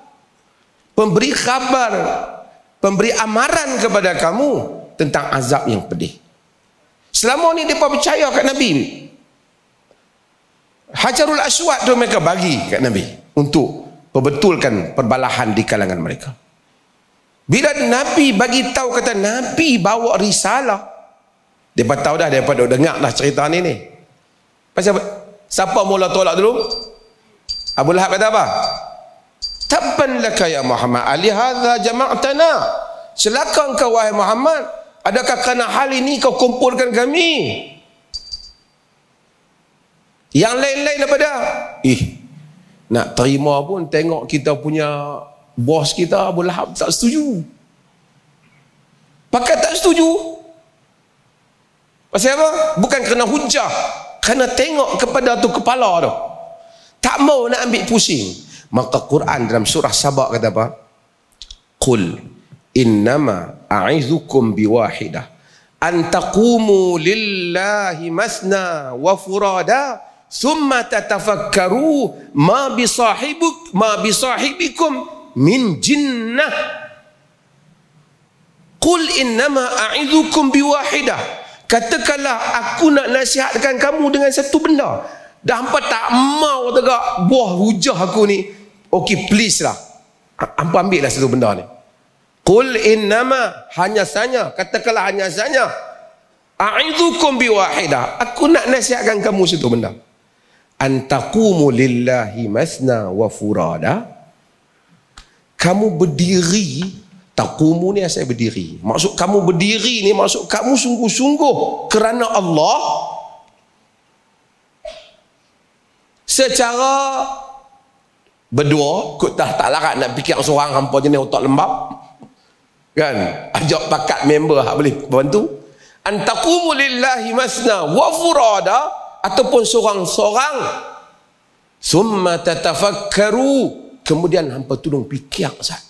pemberi khabar, pemberi amaran kepada kamu tentang azab yang pedih. Selama ni mereka percaya kat Nabi. Hajarul Aswad tu mereka bagi kat Nabi untuk perbetulkan perbalahan di kalangan mereka. Bila Nabi bagi tahu kata Nabi bawa risalah, depa tahu dah depa dah dengar dah cerita ni ni. Pasal siapa mula tolak dulu? Abu Lahab kata apa? Tabban laka ya Muhammad ali hadza jama'tana. Celaka engkau wahai Muhammad, Adakah kerana hal ini kau kumpulkan kami? Yang lain-lain daripada ih nak terima pun tengok kita punya bos kita Abu Lahab tak setuju. Pakai tak setuju. Pasal apa? Bukan kerana hujah. Kerana tengok kepada tu kepala tu. Tak mau nak ambil pusing. Maka Quran dalam surah Sabah kata apa? Qul innama a'izukum biwahidah an taqumu lillahi masna wa furada thumma tatafakkaru ma bisahibuk ma bisahibikum min jinnah Qul innama a'idhukum biwahidah. Katakanlah aku nak nasihatkan kamu dengan satu benda. Dah hampa tak mau tegak buah hujah aku ni. Okey please lah. Hampa ambil lah satu benda ni. Qul innama hanya saja. Katakanlah hanya saja. A'idhukum biwahidah. Aku nak nasihatkan kamu satu benda. Antaqumu lillahi masna wa furada. Kamu berdiri Takumu ni saya berdiri. Maksud kamu berdiri ni maksud kamu sungguh-sungguh kerana Allah secara berdua kut dah tak larat nak fikir seorang hampa jenis otak lembab kan ajak pakat member hak boleh bantu antaqumu lillahi masna wa furada ataupun seorang-seorang summa tatafakkaru kemudian hampa tolong fikir sat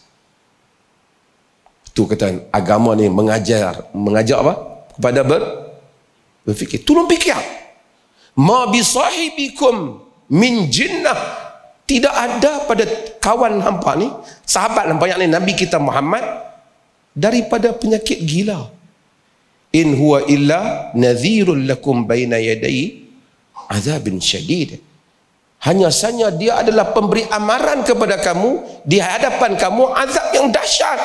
Tu kata agama ni mengajar mengajak apa? Kepada ber berfikir. Tolong fikir. Ma bi sahibikum min jinnah. Tidak ada pada kawan hampa ni, sahabat hampa yang ni Nabi kita Muhammad daripada penyakit gila. In huwa illa nadhirul lakum baina yadai azabin syadid. Hanya saja dia adalah pemberi amaran kepada kamu di hadapan kamu azab yang dahsyat.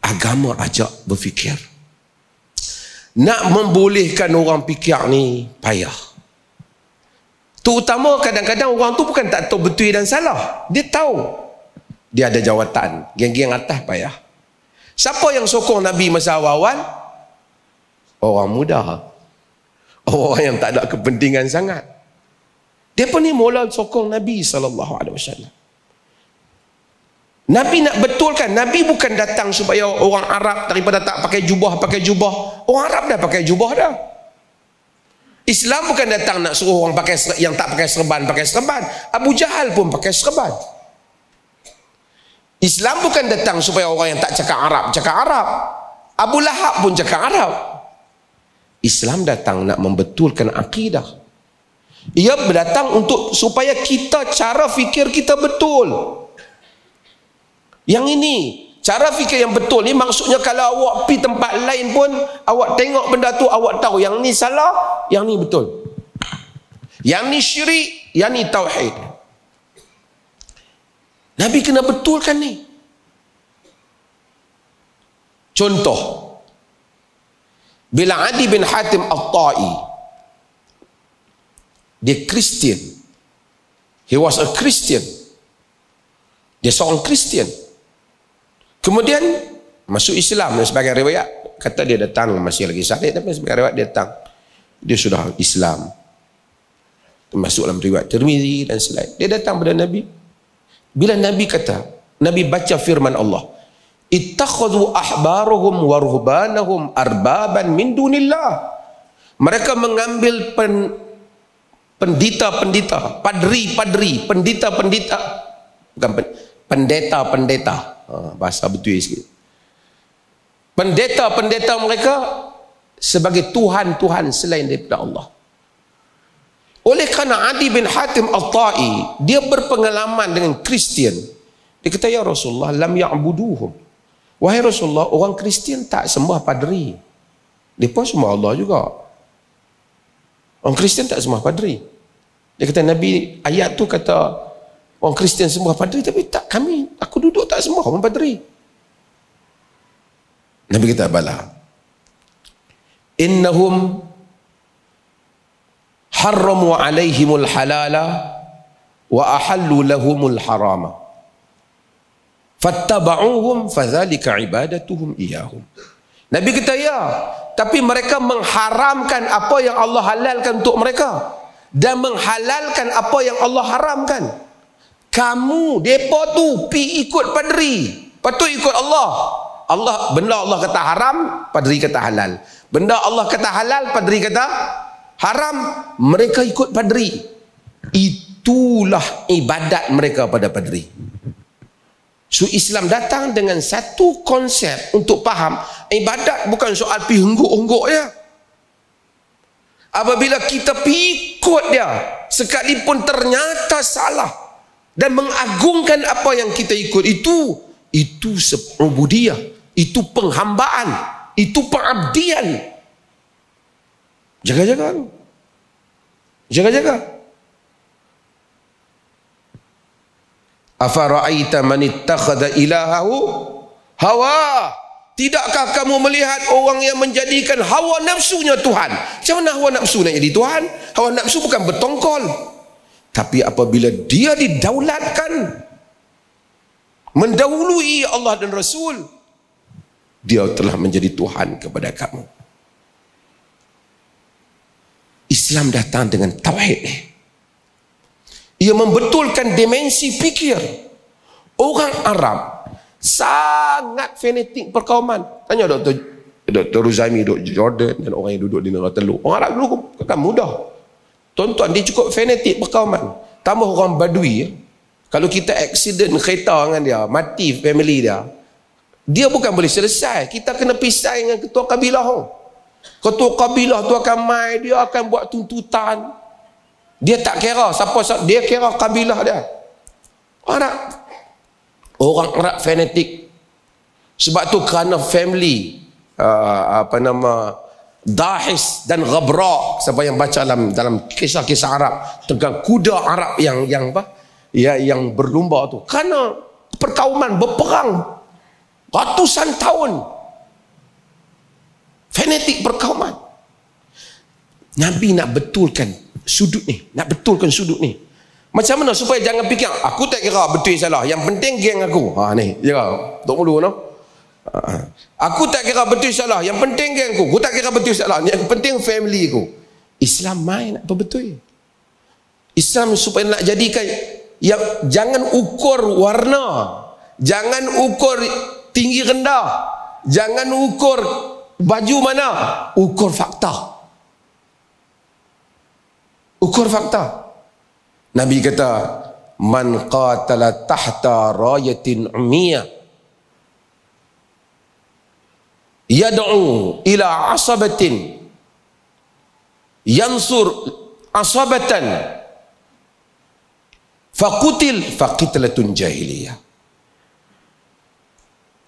Agama ajak berfikir. Nak membolehkan orang fikir ni payah. Terutama kadang-kadang orang tu bukan tak tahu betul dan salah. Dia tahu. Dia ada jawatan. Geng-geng atas payah siapa yang sokong Nabi masa awal-awal orang muda orang yang tak ada kepentingan sangat dia pun ni mula sokong Nabi SAW Nabi nak betulkan, Nabi bukan datang supaya orang Arab daripada tak pakai jubah, pakai jubah. Orang Arab dah pakai jubah dah. Islam bukan datang nak suruh orang pakai yang tak pakai serban, pakai serban. Abu Jahal pun pakai serban. Islam bukan datang supaya orang yang tak cakap Arab, cakap Arab. Abu Lahab pun cakap Arab. Islam datang nak membetulkan akidah. Ia datang untuk supaya kita cara fikir kita betul. Yang ini cara fikir yang betul ni maksudnya kalau awak pi tempat lain pun awak tengok benda tu awak tahu yang ni salah, yang ni betul. Yang ni syirik, yang ni tauhid. Nabi kena betulkan ni. Contoh. Bila Adi bin Hatim Al-Ta'i dia Kristian. He was a Christian. Dia seorang Kristian. Kemudian masuk Islam dan sebagai riwayat kata dia datang masih lagi sakit tapi sebagai riwayat dia datang dia sudah Islam. Masuk dalam riwayat Tirmizi dan selain. Dia datang pada Nabi. Bila Nabi kata, Nabi baca firman Allah, "Ittakhadhu ahbaruhum wa ruhbanahum arbaban min dunillah." Mereka mengambil pen, pendita-pendita, padri-padri, pendita-pendita, bukan pendeta-pendeta, Ha, bahasa betul sikit. Pendeta-pendeta mereka sebagai Tuhan-Tuhan selain daripada Allah. Oleh kerana Adi bin Hatim Al-Ta'i, dia berpengalaman dengan Kristian. Dia kata, Ya Rasulullah, lam ya'buduhum. Wahai Rasulullah, orang Kristian tak sembah padri. Mereka sembah Allah juga. Orang Kristian tak sembah padri. Dia kata, Nabi, ayat tu kata, Orang Kristian sembah padri tapi tak kami. Aku duduk tak sembah orang padri. Nabi kata bala. Innahum harramu alaihimul halala wa ahallu lahumul harama. Fattaba'uhum fadhalika ibadatuhum iyahum. Nabi kata ya, tapi mereka mengharamkan apa yang Allah halalkan untuk mereka dan menghalalkan apa yang Allah haramkan kamu depa tu pi ikut padri patut ikut Allah Allah benda Allah kata haram padri kata halal benda Allah kata halal padri kata haram mereka ikut padri itulah ibadat mereka pada padri so Islam datang dengan satu konsep untuk faham ibadat bukan soal pi hengguk-hengguk ya apabila kita pi ikut dia sekalipun ternyata salah dan mengagungkan apa yang kita ikut itu itu ubudiyah Itu penghambaan. Itu pengabdian. Jaga-jaga. Jaga-jaga. Afara'aita man ittakhadha ilahahu hawa. Tidakkah kamu melihat orang yang menjadikan hawa nafsunya Tuhan? Macam mana hawa nafsu nak jadi Tuhan? Hawa nafsu bukan bertongkol. Tapi apabila dia didaulatkan mendahului Allah dan Rasul, dia telah menjadi Tuhan kepada kamu. Islam datang dengan tauhid ni. Ia membetulkan dimensi fikir. Orang Arab sangat fanatik perkauman. Tanya Dr. Dr. Ruzaimi duduk Jordan dan orang yang duduk di negara Teluk. Orang Arab dulu kan mudah. Tuan-tuan dia cukup fanatik perkauman. Tambah orang Badui. Ya. Kalau kita accident kereta dengan dia, mati family dia. Dia bukan boleh selesai. Kita kena pisah dengan ketua kabilah. Ketua kabilah tu akan mai, dia akan buat tuntutan. Dia tak kira siapa dia kira kabilah dia. Arab orang Arab fanatik. Sebab tu kerana family uh, apa nama Dahis dan Ghabra siapa yang baca dalam dalam kisah-kisah Arab tentang kuda Arab yang yang apa? Ya yang berlumba tu. Kerana perkauman berperang ratusan tahun fanatik perkauman Nabi nak betulkan sudut ni nak betulkan sudut ni macam mana supaya jangan fikir aku tak kira betul salah. Yang penting geng aku. Ha ni, ya. Tok mulu no. Ha. Aku tak kira betul salah. Yang penting geng aku. Aku tak kira betul salah. Yang penting family aku. Islam main apa betul? Islam supaya nak jadikan yang jangan ukur warna. Jangan ukur tinggi rendah. Jangan ukur baju mana. Ukur fakta. Ukur fakta. Nabi kata man qatala tahta rayatin umiyah yad'u ila asabatin yansur asabatan faqutil faqitlatun jahiliyah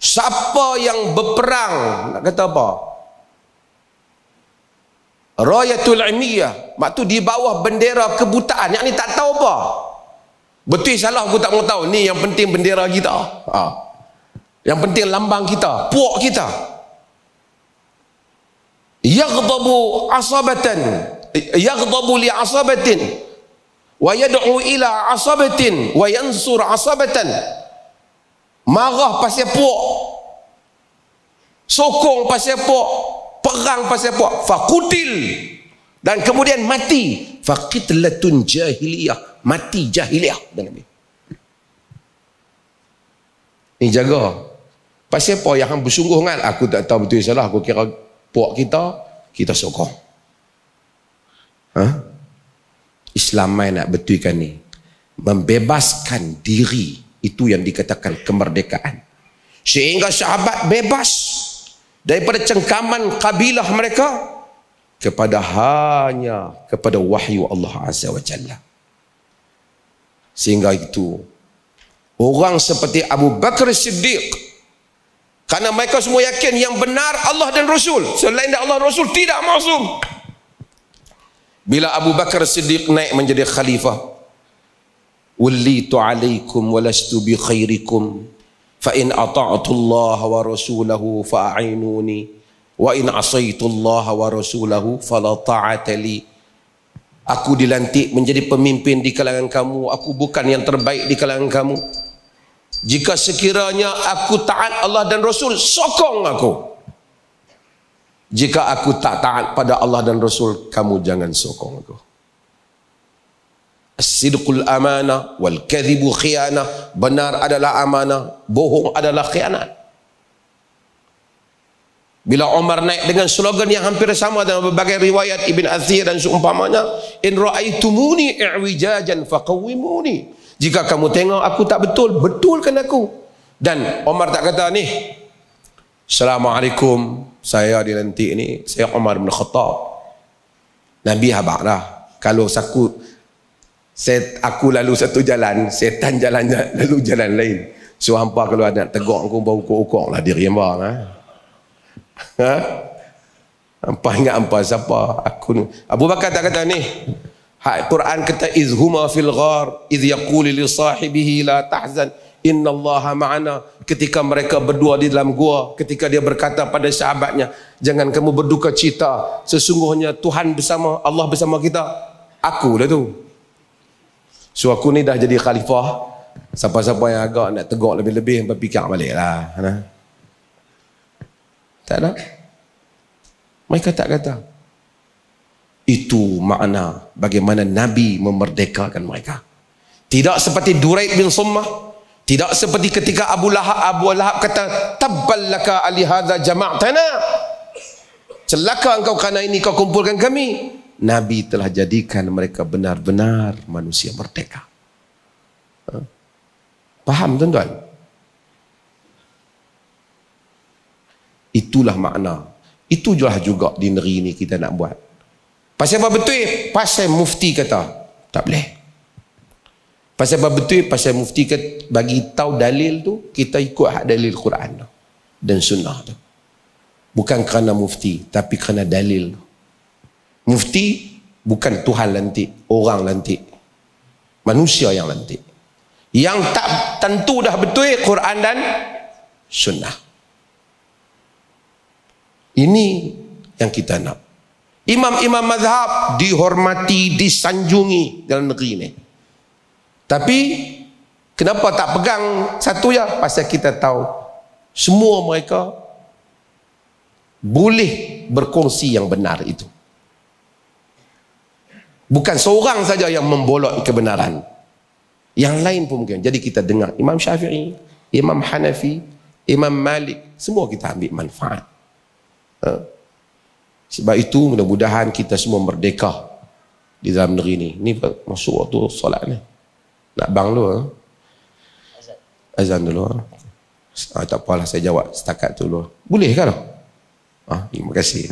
siapa yang berperang nak kata apa Rayatul Imiyah. Mak tu di bawah bendera kebutaan. Yang ni tak tahu apa. Betul salah aku tak mau tahu. Ni yang penting bendera kita. Ha. Yang penting lambang kita. Puak kita. Yaghdabu asabatan. Yaghdabu li asabatin. Wa yad'u ila asabatin. Wa yansur asabatan. Marah pasal puak. Sokong pasal puak perang pasal apa? Fakutil. Dan kemudian mati. Fakitlatun jahiliyah. Mati jahiliyah. Dan Nabi. Ini jaga. Pasal apa yang bersungguh kan? Aku tak tahu betul salah. Aku kira puak kita, kita sokong. Ha? Islam main nak betulkan ni. Membebaskan diri. Itu yang dikatakan kemerdekaan. Sehingga sahabat bebas daripada cengkaman kabilah mereka kepada hanya kepada wahyu Allah Azza wa Jalla. Sehingga itu orang seperti Abu Bakar Siddiq karena mereka semua yakin yang benar Allah dan Rasul. Selain dari Allah Rasul tidak masuk. Bila Abu Bakar Siddiq naik menjadi khalifah, "Wallitu alaikum walastu bi khairikum." فإن أطعت الله ورسوله فأعينوني وإن عصيت الله ورسوله فلا طاعة لي Aku dilantik menjadi pemimpin di kalangan kamu. Aku bukan yang terbaik di kalangan kamu. Jika sekiranya aku taat Allah dan Rasul, sokong aku. Jika aku tak taat pada Allah dan Rasul, kamu jangan sokong aku. Sidqul amanah wal kadhibu khianah. Benar adalah amanah, bohong adalah khianat. Bila Umar naik dengan slogan yang hampir sama dengan berbagai riwayat Ibn Athir dan seumpamanya, in ra'aitumuni i'wijajan faqawwimuni. Jika kamu tengok aku tak betul, betulkan aku. Dan Umar tak kata ni, Assalamualaikum, saya dilantik ni, saya Umar bin Khattab. Nabi habaklah. Kalau saku saya aku lalu satu jalan, setan jalan *laughs* lalu jalan lain. So hampa kalau ada nak tegur aku bau ukok-ukok lah diri hampa ha? ha? Hampa ingat hampa siapa? Aku ni. Abu Bakar tak kata ni. Hak Quran kata izhuma fil ghar iz yaqulu li sahibihi la tahzan inna allaha ma'ana ketika mereka berdua di dalam gua ketika dia berkata pada sahabatnya jangan kamu berduka cita sesungguhnya Tuhan bersama Allah bersama kita aku dah tu so aku ni dah jadi khalifah siapa-siapa yang agak nak tegak lebih-lebih berfikir balik lah nah. tak ada mereka tak kata itu makna bagaimana Nabi memerdekakan mereka tidak seperti Duraid bin Summah tidak seperti ketika Abu Lahab Abu Lahab kata tabballaka ali hadza jama'tana. Celaka engkau kerana ini kau kumpulkan kami. Nabi telah jadikan mereka benar-benar manusia merdeka. Ha? Faham tuan-tuan? Itulah makna. Itu juga di negeri ini kita nak buat. Pasal apa betul? Pasal mufti kata. Tak boleh. Pasal apa betul? Pasal mufti kata, bagi tahu dalil tu, kita ikut hak dalil Quran. Dan sunnah tu. Bukan kerana mufti, tapi kerana dalil tu. Mufti bukan Tuhan lantik, orang lantik. Manusia yang lantik. Yang tak tentu dah betul Quran dan sunnah. Ini yang kita nak. Imam-imam mazhab dihormati, disanjungi dalam negeri ini. Tapi kenapa tak pegang satu ya? Pasal kita tahu semua mereka boleh berkongsi yang benar itu. Bukan seorang saja yang membolot kebenaran. Yang lain pun mungkin. Jadi kita dengar Imam Syafi'i, Imam Hanafi, Imam Malik, semua kita ambil manfaat. Ha? Sebab itu mudah-mudahan kita semua merdeka di dalam negeri ini. Ini masuk waktu solat ni. Nak bang dulu ha? Azan dulu ha? ah, Tak apalah saya jawab setakat tu dulu Boleh kan? Ah, terima kasih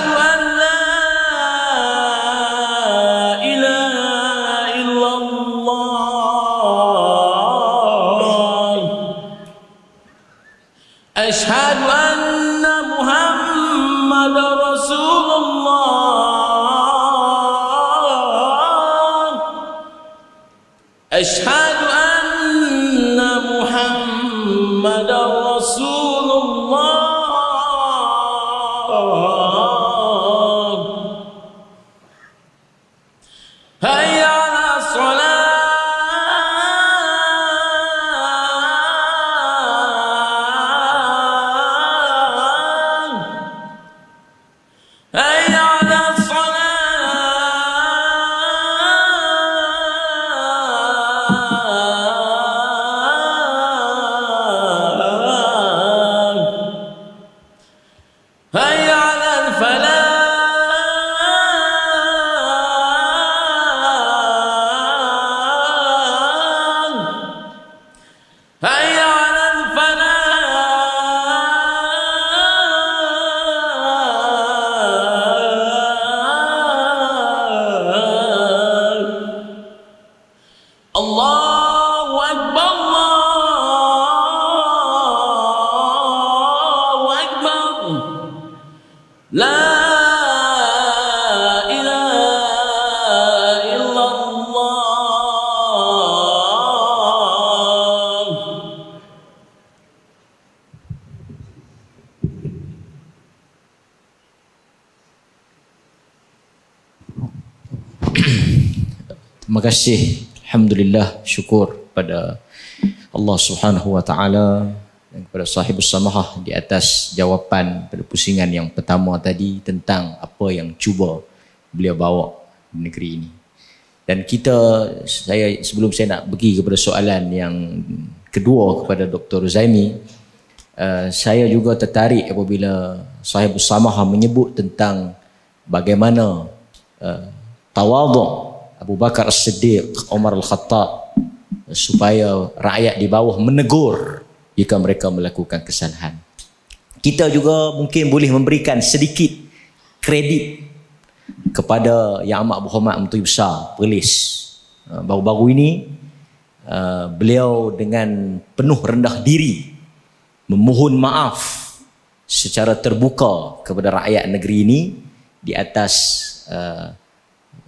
kasih. Alhamdulillah syukur pada Allah Subhanahu wa taala dan kepada sahibus samahah di atas jawapan pada pusingan yang pertama tadi tentang apa yang cuba beliau bawa di negeri ini. Dan kita saya sebelum saya nak pergi kepada soalan yang kedua kepada Dr. Zaimi uh, saya juga tertarik apabila sahibus samahah menyebut tentang bagaimana uh, tawaduk Abu Bakar As-Siddiq, Umar Al-Khattab supaya rakyat di bawah menegur jika mereka melakukan kesalahan. Kita juga mungkin boleh memberikan sedikit kredit kepada Yang Amat Berhormat Menteri Besar Perlis. Uh, baru-baru ini uh, beliau dengan penuh rendah diri memohon maaf secara terbuka kepada rakyat negeri ini di atas uh,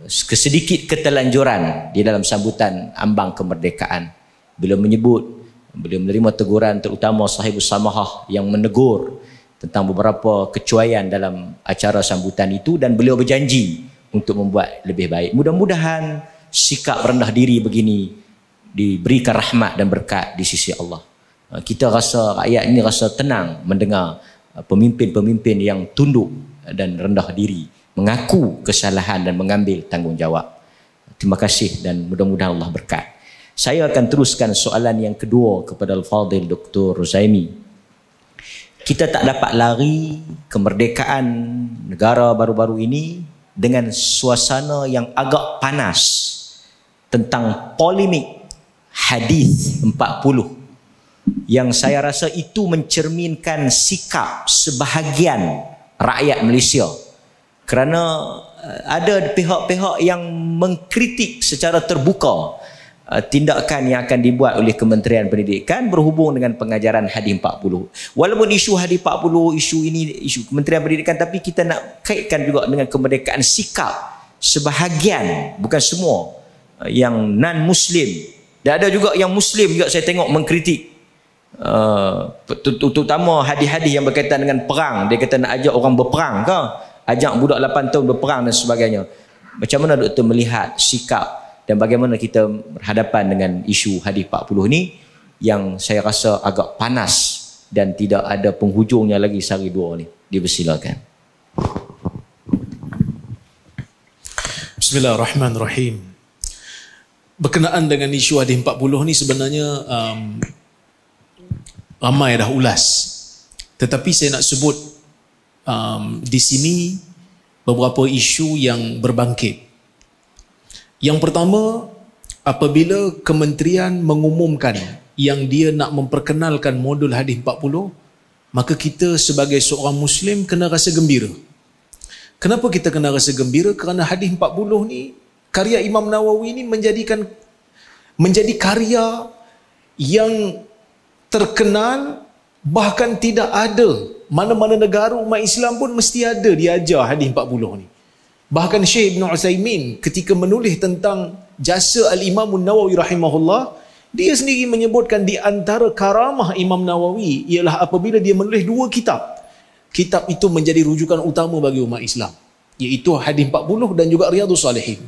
kesedikit ketelanjuran di dalam sambutan ambang kemerdekaan. Beliau menyebut, beliau menerima teguran terutama sahibus samahah yang menegur tentang beberapa kecuaian dalam acara sambutan itu dan beliau berjanji untuk membuat lebih baik. Mudah-mudahan sikap rendah diri begini diberikan rahmat dan berkat di sisi Allah. Kita rasa rakyat ini rasa tenang mendengar pemimpin-pemimpin yang tunduk dan rendah diri mengaku kesalahan dan mengambil tanggungjawab. Terima kasih dan mudah-mudahan Allah berkat. Saya akan teruskan soalan yang kedua kepada Al-Fadhil Dr. Ruzaimi. Kita tak dapat lari kemerdekaan negara baru-baru ini dengan suasana yang agak panas tentang polemik hadis 40 yang saya rasa itu mencerminkan sikap sebahagian rakyat Malaysia kerana uh, ada pihak-pihak yang mengkritik secara terbuka uh, tindakan yang akan dibuat oleh Kementerian Pendidikan berhubung dengan pengajaran hadis 40. Walaupun isu hadis 40, isu ini isu Kementerian Pendidikan tapi kita nak kaitkan juga dengan kemerdekaan sikap sebahagian bukan semua uh, yang non muslim dan ada juga yang muslim juga saya tengok mengkritik Uh, terutama hadis-hadis yang berkaitan dengan perang. Dia kata nak ajak orang berperang ke ajak budak 8 tahun berperang dan sebagainya. Macam mana doktor melihat sikap dan bagaimana kita berhadapan dengan isu hadis 40 ni yang saya rasa agak panas dan tidak ada penghujungnya lagi sehari dua ni. Dipersilakan. Bismillahirrahmanirrahim. Berkenaan dengan isu hadis 40 ni sebenarnya um, ramai dah ulas. Tetapi saya nak sebut um, di sini beberapa isu yang berbangkit. Yang pertama, apabila kementerian mengumumkan yang dia nak memperkenalkan modul hadis 40, maka kita sebagai seorang muslim kena rasa gembira. Kenapa kita kena rasa gembira? Kerana hadis 40 ni karya Imam Nawawi ni menjadikan menjadi karya yang terkenal bahkan tidak ada mana-mana negara umat Islam pun mesti ada diajar hadis 40 ni. Bahkan Syekh Ibn Usaimin ketika menulis tentang jasa Al-Imam Nawawi rahimahullah, dia sendiri menyebutkan di antara karamah Imam Nawawi ialah apabila dia menulis dua kitab. Kitab itu menjadi rujukan utama bagi umat Islam. Iaitu hadis 40 dan juga Riyadus Salihin.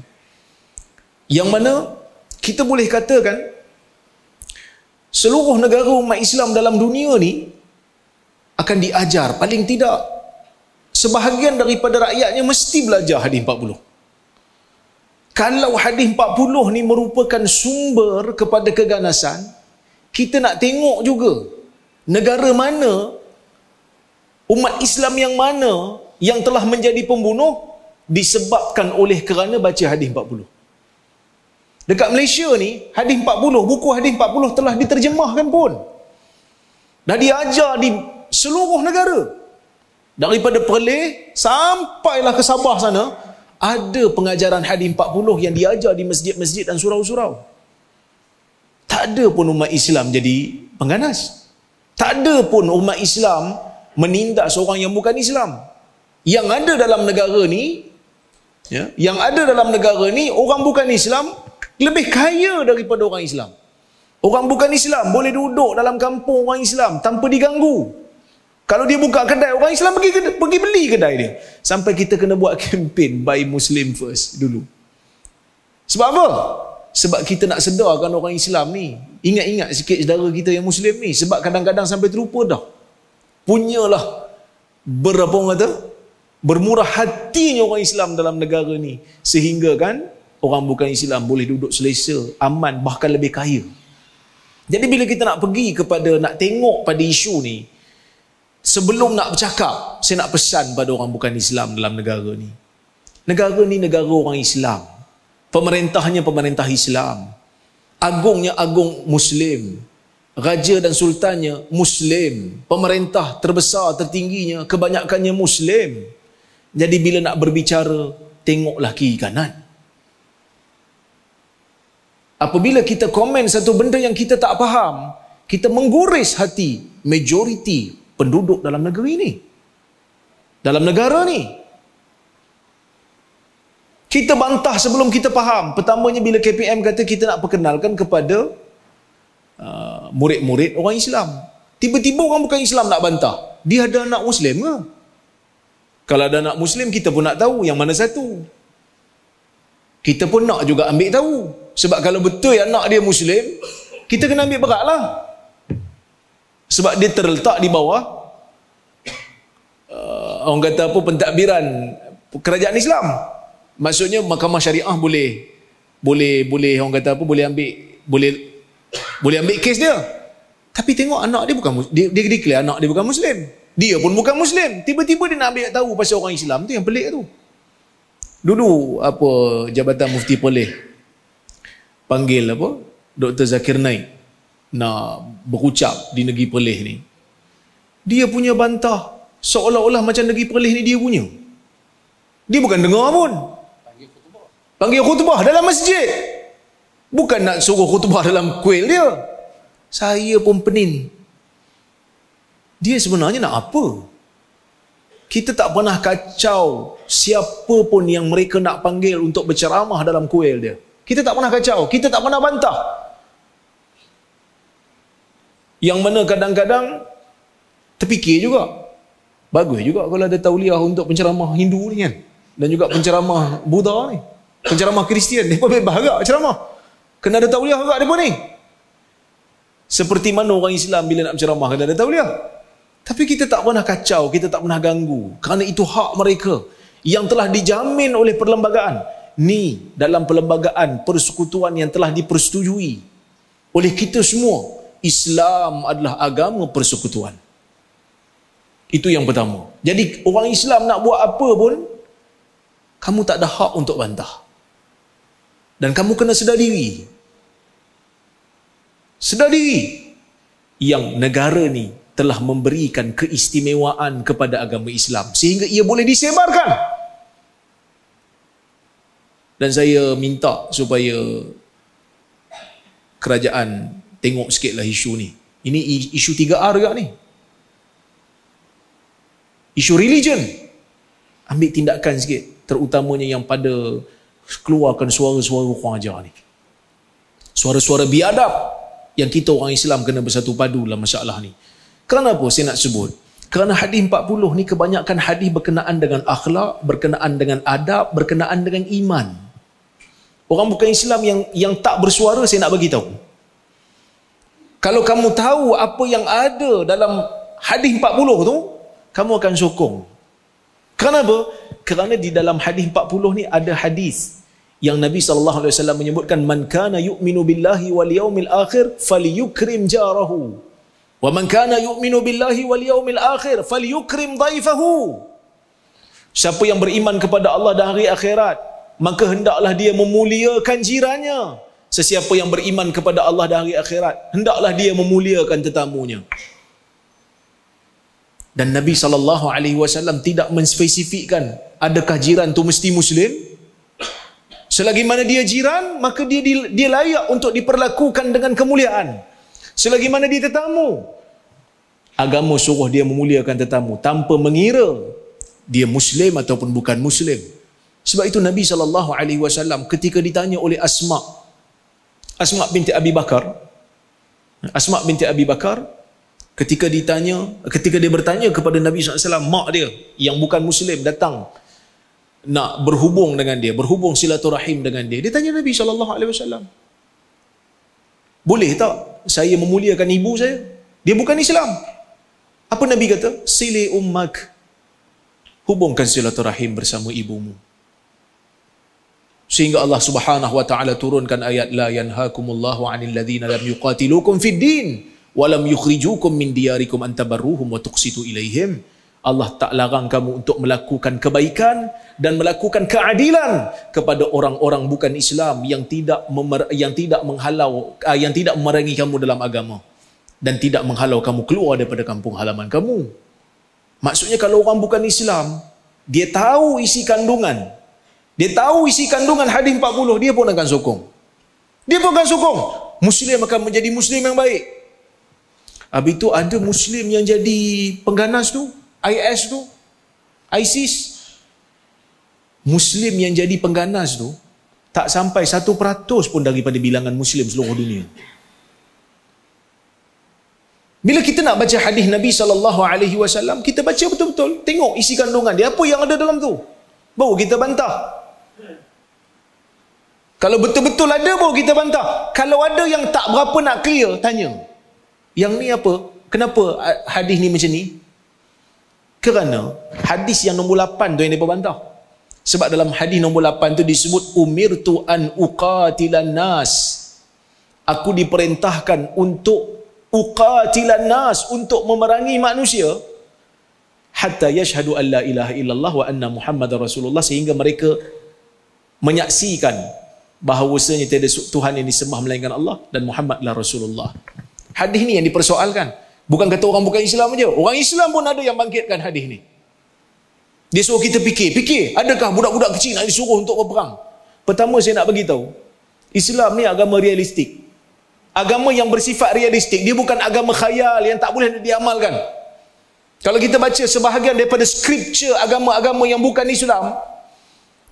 Yang mana kita boleh katakan seluruh negara umat Islam dalam dunia ni akan diajar. Paling tidak sebahagian daripada rakyatnya mesti belajar hadis 40 kalau hadis 40 ni merupakan sumber kepada keganasan kita nak tengok juga negara mana umat Islam yang mana yang telah menjadi pembunuh disebabkan oleh kerana baca hadis 40 dekat Malaysia ni hadis 40 buku hadis 40 telah diterjemahkan pun. Dah diajar di seluruh negara. Daripada Perlis sampailah ke Sabah sana ada pengajaran hadis 40 yang diajar di masjid-masjid dan surau-surau. Tak ada pun umat Islam jadi pengganas. Tak ada pun umat Islam menindak seorang yang bukan Islam. Yang ada dalam negara ni ya, yang ada dalam negara ni orang bukan Islam lebih kaya daripada orang Islam orang bukan Islam boleh duduk dalam kampung orang Islam tanpa diganggu kalau dia buka kedai, orang Islam pergi pergi beli kedai dia. Sampai kita kena buat *laughs* kempen buy Muslim first dulu. Sebab apa? Sebab kita nak sedarkan orang Islam ni. Ingat-ingat sikit saudara kita yang Muslim ni. Sebab kadang-kadang sampai terlupa dah. Punyalah berapa orang kata? Bermurah hatinya orang Islam dalam negara ni. Sehingga kan orang bukan Islam boleh duduk selesa, aman, bahkan lebih kaya. Jadi bila kita nak pergi kepada, nak tengok pada isu ni, sebelum nak bercakap, saya nak pesan pada orang bukan Islam dalam negara ni. Negara ni negara orang Islam. Pemerintahnya pemerintah Islam. Agungnya agung Muslim. Raja dan sultannya Muslim. Pemerintah terbesar, tertingginya, kebanyakannya Muslim. Jadi bila nak berbicara, tengoklah kiri kanan. Apabila kita komen satu benda yang kita tak faham, kita mengguris hati majoriti penduduk dalam negeri ini. Dalam negara ni. Kita bantah sebelum kita faham. Pertamanya bila KPM kata kita nak perkenalkan kepada uh, murid-murid orang Islam. Tiba-tiba orang bukan Islam nak bantah. Dia ada anak Muslim ke? Kalau ada anak Muslim, kita pun nak tahu yang mana satu. Kita pun nak juga ambil tahu. Sebab kalau betul anak dia Muslim, kita kena ambil berat lah. Sebab dia terletak di bawah uh, orang kata apa pentadbiran kerajaan Islam. Maksudnya mahkamah syariah boleh boleh boleh orang kata apa boleh ambil boleh boleh ambil kes dia. Tapi tengok anak dia bukan dia dia declare anak dia bukan muslim. Dia pun bukan muslim. Tiba-tiba dia nak ambil tahu pasal orang Islam tu yang pelik tu. Dulu apa Jabatan Mufti Perlis panggil apa Dr. Zakir Naik nak berucap di negeri Perlis ni. Dia punya bantah seolah-olah macam negeri Perlis ni dia punya. Dia bukan dengar pun. Panggil khutbah dalam masjid. Bukan nak suruh khutbah dalam kuil dia. Saya pun penin. Dia sebenarnya nak apa? Kita tak pernah kacau siapa pun yang mereka nak panggil untuk berceramah dalam kuil dia. Kita tak pernah kacau. Kita tak pernah bantah. Yang mana kadang-kadang terfikir juga. Bagus juga kalau ada tauliah untuk penceramah Hindu ni kan. Dan juga penceramah Buddha ni penceramah Kristian dia pun bebas agak ceramah kena ada tauliah agak dia pun ni seperti mana orang Islam bila nak berceramah kena ada tauliah tapi kita tak pernah kacau kita tak pernah ganggu kerana itu hak mereka yang telah dijamin oleh perlembagaan ni dalam perlembagaan persekutuan yang telah dipersetujui oleh kita semua Islam adalah agama persekutuan itu yang pertama jadi orang Islam nak buat apa pun kamu tak ada hak untuk bantah dan kamu kena sedar diri. Sedar diri. Yang negara ni telah memberikan keistimewaan kepada agama Islam. Sehingga ia boleh disebarkan. Dan saya minta supaya kerajaan tengok sikitlah isu ni. Ini isu 3R juga ni. Isu religion. Ambil tindakan sikit. Terutamanya yang pada keluarkan suara-suara kurang ajar ni. Suara-suara biadab yang kita orang Islam kena bersatu padu dalam masalah ni. Kenapa saya nak sebut? Kerana hadis 40 ni kebanyakan hadis berkenaan dengan akhlak, berkenaan dengan adab, berkenaan dengan iman. Orang bukan Islam yang yang tak bersuara saya nak bagi tahu. Kalau kamu tahu apa yang ada dalam hadis 40 tu, kamu akan sokong. Kenapa? Kerana di dalam hadis 40 ni ada hadis yang Nabi sallallahu alaihi wasallam menyebutkan man kana yu'minu billahi wal yaumil akhir falyukrim jarahu wa man kana yu'minu billahi wal yaumil akhir falyukrim dhaifahu siapa yang beriman kepada Allah dan hari akhirat maka hendaklah dia memuliakan jirannya. Sesiapa yang beriman kepada Allah dan hari akhirat hendaklah dia memuliakan tetamunya. Dan Nabi sallallahu alaihi wasallam tidak menspesifikkan adakah jiran tu mesti muslim? Selagi mana dia jiran maka dia dia layak untuk diperlakukan dengan kemuliaan. Selagi mana dia tetamu agama suruh dia memuliakan tetamu. Tanpa mengira dia muslim ataupun bukan muslim sebab itu Nabi sallallahu alaihi wasallam ketika ditanya oleh Asma Asma binti Abi Bakar Asma binti Abi Bakar ketika ditanya ketika dia bertanya kepada Nabi SAW mak dia yang bukan muslim datang nak berhubung dengan dia, berhubung silaturahim dengan dia. Dia tanya Nabi sallallahu alaihi wasallam. Boleh tak saya memuliakan ibu saya? Dia bukan Islam. Apa Nabi kata? Sili ummak. Hubungkan silaturahim bersama ibumu. Sehingga Allah Subhanahu wa taala turunkan ayat la yanhaakumullahu 'anil ladzina lam yuqatilukum fid din wa lam yukhrijukum min diyarikum an tabarruhum wa tuqsitu ilaihim. Allah tak larang kamu untuk melakukan kebaikan dan melakukan keadilan kepada orang-orang bukan Islam yang tidak memer- yang tidak menghalau uh, yang tidak memerangi kamu dalam agama dan tidak menghalau kamu keluar daripada kampung halaman kamu. Maksudnya kalau orang bukan Islam, dia tahu isi kandungan. Dia tahu isi kandungan hadis 40, dia pun akan sokong. Dia pun akan sokong. Muslim akan menjadi Muslim yang baik. Habis itu ada Muslim yang jadi pengganas tu, IS tu, ISIS. Muslim yang jadi pengganas tu, tak sampai satu peratus pun daripada bilangan Muslim seluruh dunia. Bila kita nak baca hadis Nabi sallallahu alaihi wasallam, kita baca betul-betul, tengok isi kandungan dia apa yang ada dalam tu. Baru kita bantah. Kalau betul-betul ada baru kita bantah. Kalau ada yang tak berapa nak clear, tanya. Yang ni apa? Kenapa hadis ni macam ni? Kerana hadis yang nombor 8 tu yang dia bantah. Sebab dalam hadis nombor 8 tu disebut umirtu an uqatilan nas. Aku diperintahkan untuk uqatilan nas untuk memerangi manusia hatta yashhadu an la ilaha illallah wa anna muhammadar rasulullah sehingga mereka menyaksikan bahawasanya tiada Tuhan yang disembah melainkan Allah dan Muhammadlah Rasulullah. Hadis ni yang dipersoalkan. Bukan kata orang bukan Islam aja. Orang Islam pun ada yang bangkitkan hadis ni. Dia suruh kita fikir. Fikir, adakah budak-budak kecil nak disuruh untuk berperang? Pertama saya nak bagi tahu, Islam ni agama realistik. Agama yang bersifat realistik. Dia bukan agama khayal yang tak boleh diamalkan. Kalau kita baca sebahagian daripada scripture agama-agama yang bukan Islam,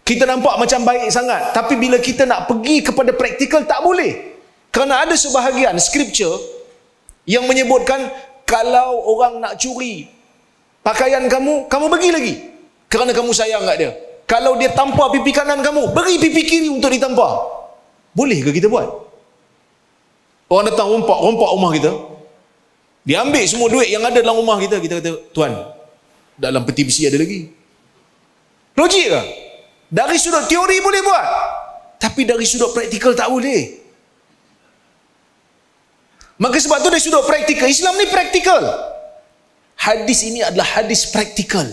kita nampak macam baik sangat. Tapi bila kita nak pergi kepada praktikal, tak boleh. Kerana ada sebahagian scripture yang menyebutkan kalau orang nak curi pakaian kamu, kamu bagi lagi. Kerana kamu sayang kat dia. Kalau dia tampar pipi kanan kamu, beri pipi kiri untuk ditampar. Boleh ke kita buat? Orang datang rompak, rompak rumah kita. Dia ambil semua duit yang ada dalam rumah kita. Kita kata, Tuan, dalam peti besi ada lagi. Logik ke? Dari sudut teori boleh buat. Tapi dari sudut praktikal tak boleh. Maka sebab tu dari sudut praktikal, Islam ni praktikal. Hadis ini adalah hadis praktikal.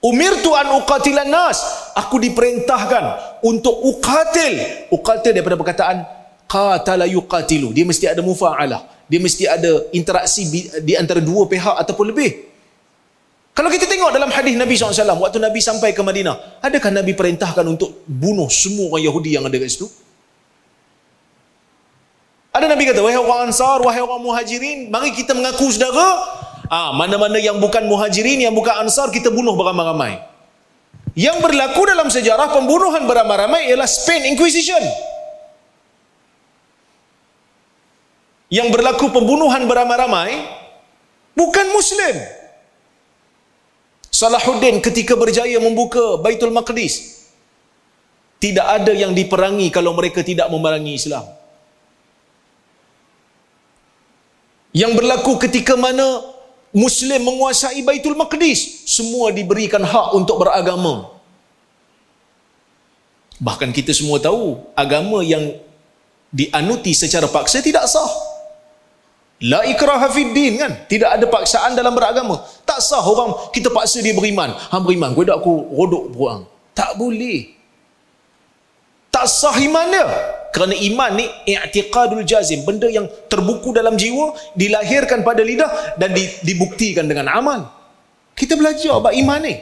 Umirtu an uqatilan nas. Aku diperintahkan untuk uqatil. Uqatil daripada perkataan qatala yuqatilu dia mesti ada mufa'alah dia mesti ada interaksi di antara dua pihak ataupun lebih kalau kita tengok dalam hadis Nabi SAW waktu Nabi sampai ke Madinah adakah Nabi perintahkan untuk bunuh semua orang Yahudi yang ada kat situ? Ada Nabi kata wahai orang Ansar wahai orang Muhajirin mari kita mengaku saudara. Ah mana-mana yang bukan Muhajirin yang bukan Ansar kita bunuh beramai-ramai. Yang berlaku dalam sejarah pembunuhan beramai-ramai ialah Spain Inquisition. Yang berlaku pembunuhan beramai-ramai bukan Muslim. Salahuddin ketika berjaya membuka Baitul Maqdis tidak ada yang diperangi kalau mereka tidak memerangi Islam. Yang berlaku ketika mana Muslim menguasai Baitul Maqdis semua diberikan hak untuk beragama. Bahkan kita semua tahu agama yang dianuti secara paksa tidak sah. La ikraha fid din kan? Tidak ada paksaan dalam beragama. Tak sah orang kita paksa dia beriman. Hang beriman, dak aku rodok buang. Tak boleh. Tak sah iman dia. Kerana iman ni i'tiqadul jazim, benda yang terbuku dalam jiwa, dilahirkan pada lidah dan dibuktikan dengan amal. Kita belajar bab iman ni.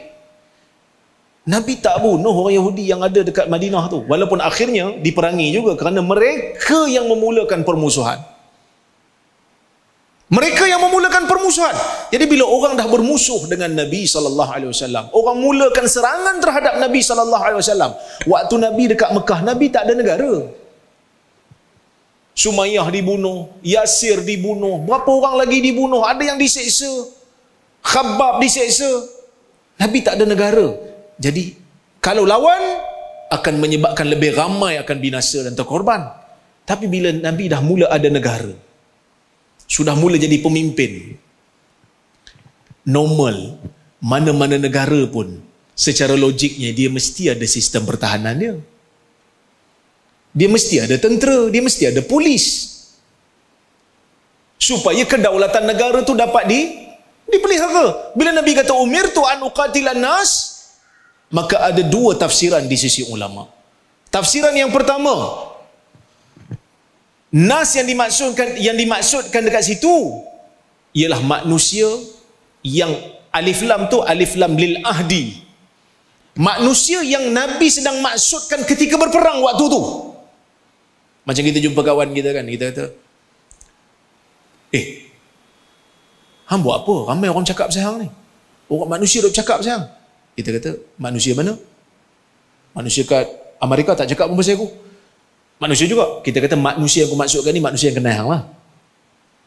Nabi tak bunuh orang Yahudi yang ada dekat Madinah tu. Walaupun akhirnya diperangi juga kerana mereka yang memulakan permusuhan. Mereka yang memulakan permusuhan. Jadi bila orang dah bermusuh dengan Nabi sallallahu alaihi wasallam, orang mulakan serangan terhadap Nabi sallallahu alaihi wasallam. Waktu Nabi dekat Mekah, Nabi tak ada negara. Sumayyah dibunuh, Yasir dibunuh, berapa orang lagi dibunuh, ada yang diseksa. Khabbab diseksa. Nabi tak ada negara. Jadi Kalau lawan akan menyebabkan lebih ramai akan binasa dan terkorban. Tapi bila Nabi dah mula ada negara, sudah mula jadi pemimpin, normal, mana-mana negara pun secara logiknya dia mesti ada sistem pertahanan dia. Dia mesti ada tentera, dia mesti ada polis. Supaya kedaulatan negara tu dapat di dipelihara. Bila Nabi kata umir tu an uqatilan nas, maka ada dua tafsiran di sisi ulama. Tafsiran yang pertama, nas yang dimaksudkan yang dimaksudkan dekat situ ialah manusia yang alif lam tu alif lam lil ahdi. Manusia yang Nabi sedang maksudkan ketika berperang waktu tu. Macam kita jumpa kawan kita kan, kita kata, eh, hang buat apa? Ramai orang cakap pasal hang ni. Orang manusia duk cakap pasal hang. Kita kata, manusia mana? Manusia kat Amerika tak cakap pun pasal aku. Manusia juga. Kita kata manusia yang aku maksudkan ni manusia yang kenal lah.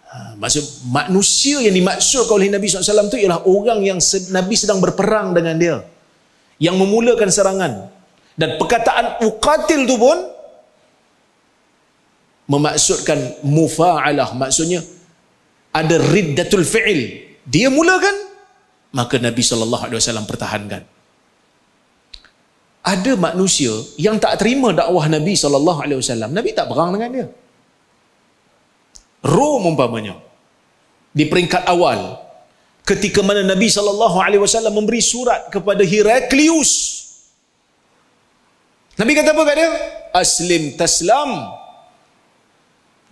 Ha, maksud manusia yang dimaksudkan oleh Nabi SAW tu ialah orang yang Nabi sedang berperang dengan dia. Yang memulakan serangan. Dan perkataan uqatil tu pun memaksudkan mufa'alah maksudnya ada riddatul fi'il dia mulakan maka Nabi SAW pertahankan ada manusia yang tak terima dakwah Nabi SAW Nabi tak berang dengan dia. Rom umpamanya di peringkat awal ketika mana Nabi SAW memberi surat kepada Heraklius. Nabi kata apa kat dia? Aslim taslam.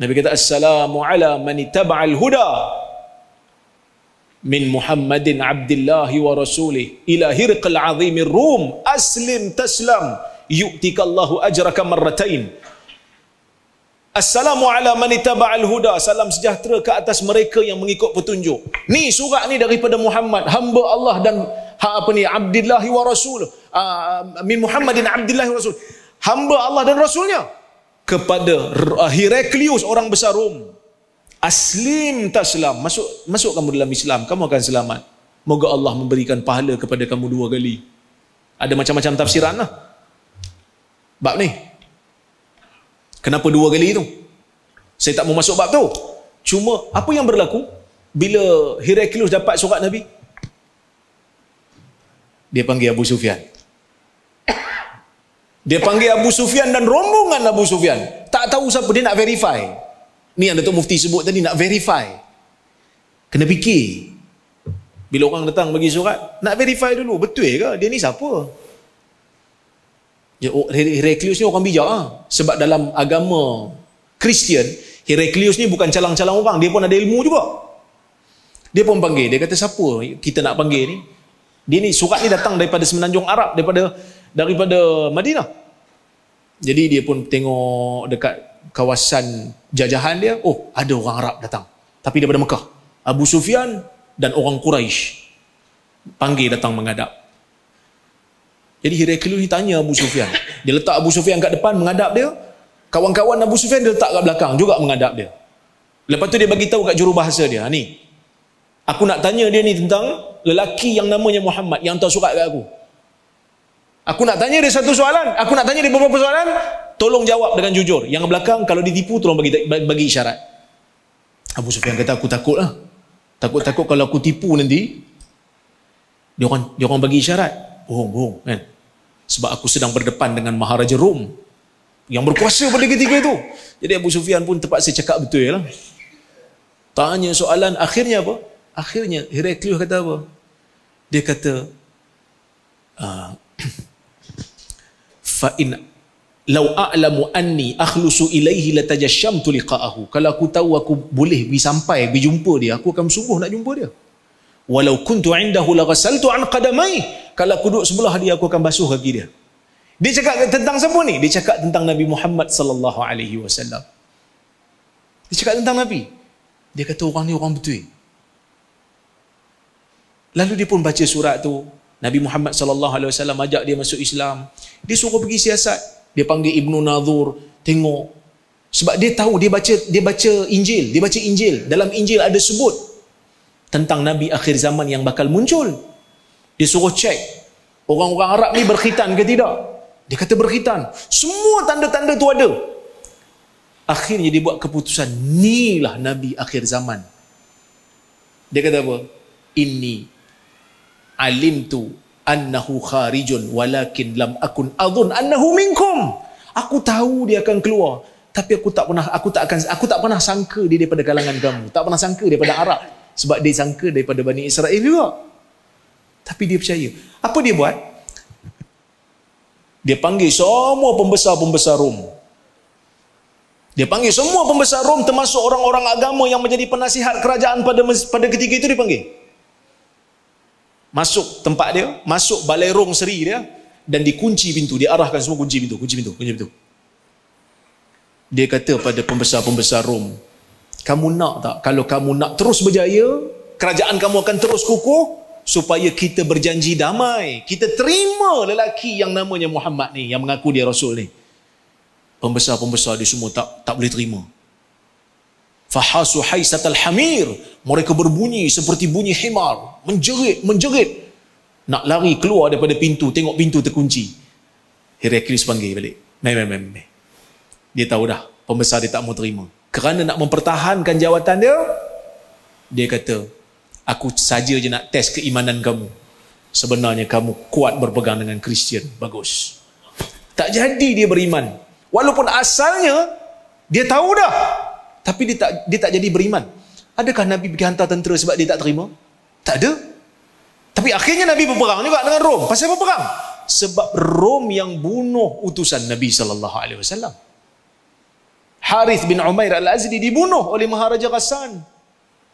Nabi kata assalamu ala man ittaba'al huda min Muhammadin Abdullah wa rasulih ila hirqal azimir rum aslim taslam yu'tika Allahu ajraka marratain Assalamu ala man ittaba'al huda salam sejahtera ke atas mereka yang mengikut petunjuk. Ni surat ni daripada Muhammad hamba Allah dan ha, apa ni Abdullah wa rasul uh, min Muhammadin Abdullah wa rasul. Hamba Allah dan rasulnya kepada Heraklius orang besar Rom aslim taslam masuk masuk kamu dalam Islam kamu akan selamat. Moga Allah memberikan pahala kepada kamu dua kali. Ada macam-macam tafsiran lah. Bab ni. Kenapa dua kali tu? Saya tak mau masuk bab tu. Cuma apa yang berlaku bila Heraklius dapat surat Nabi? Dia panggil Abu Sufyan. Dia panggil Abu Sufyan dan rombongan Abu Sufyan. Tak tahu siapa dia nak verify. Ni yang Datuk Mufti sebut tadi nak verify. Kena fikir. Bila orang datang bagi surat, nak verify dulu. Betul ke? Dia ni siapa? Ya, oh, Heraklius ni orang bijak ah. Sebab dalam agama Kristian, Heraklius ni bukan calang-calang orang. Dia pun ada ilmu juga. Dia pun panggil. Dia kata siapa kita nak panggil ni? Dia ni surat ni datang daripada semenanjung Arab. Daripada daripada Madinah. Jadi dia pun tengok dekat kawasan jajahan dia, oh ada orang Arab datang. Tapi daripada Mekah. Abu Sufyan dan orang Quraisy panggil datang menghadap. Jadi Heraklius ni tanya Abu Sufyan. Dia letak Abu Sufyan kat depan menghadap dia. Kawan-kawan Abu Sufyan dia letak kat belakang juga menghadap dia. Lepas tu dia bagi tahu kat jurubahasa dia, ha, ni. Aku nak tanya dia ni tentang lelaki yang namanya Muhammad yang hantar surat kat aku. Aku nak tanya dia satu soalan. Aku nak tanya dia beberapa soalan. Tolong jawab dengan jujur. Yang belakang kalau ditipu tolong bagi bagi isyarat. Abu Sufyan kata aku takut lah. Takut-takut kalau aku tipu nanti. Dia orang, dia orang bagi isyarat. Bohong, bohong. Kan? Sebab aku sedang berdepan dengan Maharaja Rom. Yang berkuasa pada ketika itu. Jadi Abu Sufyan pun terpaksa cakap betul lah. Tanya soalan. Akhirnya apa? Akhirnya Heraklius kata apa? Dia kata, uh, *clears throat* fa in law a'lamu anni akhlusu ilaihi latajashamtu liqa'ahu. Kalau aku tahu aku boleh pergi sampai pergi jumpa dia aku akan sungguh nak jumpa dia. Walau kuntu indahu laghasaltu an qadamai kalau aku duduk sebelah dia aku akan basuh kaki dia. Dia cakap tentang siapa ni? Dia cakap tentang Nabi Muhammad sallallahu alaihi wasallam. Dia cakap tentang Nabi. Dia kata orang ni orang betul. Lalu dia pun baca surat tu. Nabi Muhammad sallallahu alaihi wasallam ajak dia masuk Islam. Dia suruh pergi siasat. Dia panggil Ibnu Nadhur, tengok. Sebab dia tahu dia baca dia baca Injil, dia baca Injil. Dalam Injil ada sebut tentang nabi akhir zaman yang bakal muncul. Dia suruh cek Orang-orang Arab ni berkhitan ke tidak? Dia kata berkhitan. Semua tanda-tanda tu ada. Akhirnya dia buat keputusan, inilah Nabi akhir zaman. Dia kata apa? Inni alimtu annahu kharijun walakin lam akun adun annahu minkum. Aku tahu dia akan keluar, tapi aku tak pernah aku tak akan aku tak pernah sangka dia daripada kalangan kamu. Tak pernah sangka daripada Arab sebab dia sangka daripada Bani Israel juga. Tapi dia percaya. Apa dia buat? Dia panggil semua pembesar-pembesar Rom. Dia panggil semua pembesar Rom termasuk orang-orang agama yang menjadi penasihat kerajaan pada pada ketika itu dia panggil. Masuk tempat dia, masuk balai rong seri dia dan dikunci pintu, dia arahkan semua kunci pintu, kunci pintu, kunci pintu. Dia kata pada pembesar-pembesar Rom, kamu nak tak kalau kamu nak terus berjaya, kerajaan kamu akan terus kukuh supaya kita berjanji damai. Kita terima lelaki yang namanya Muhammad ni yang mengaku dia rasul ni. Pembesar-pembesar dia semua tak tak boleh terima. Fahasu haisatal hamir. Mereka berbunyi seperti bunyi himar. Menjerit, menjerit. Nak lari keluar daripada pintu. Tengok pintu terkunci. Heraklius panggil balik. Meh, meh, meh, meh. Dia tahu dah. Pembesar dia tak mau terima. Kerana nak mempertahankan jawatan dia, dia kata, aku saja je nak test keimanan kamu. Sebenarnya kamu kuat berpegang dengan Kristian. Bagus. Tak jadi dia beriman. Walaupun asalnya, dia tahu dah tapi dia tak dia tak jadi beriman. Adakah Nabi pergi hantar tentera sebab dia tak terima? Tak ada. Tapi akhirnya Nabi berperang juga dengan Rom. Pasal apa perang? Sebab Rom yang bunuh utusan Nabi sallallahu alaihi wasallam. Harith bin Umair al-Azdi dibunuh oleh Maharaja Ghassan.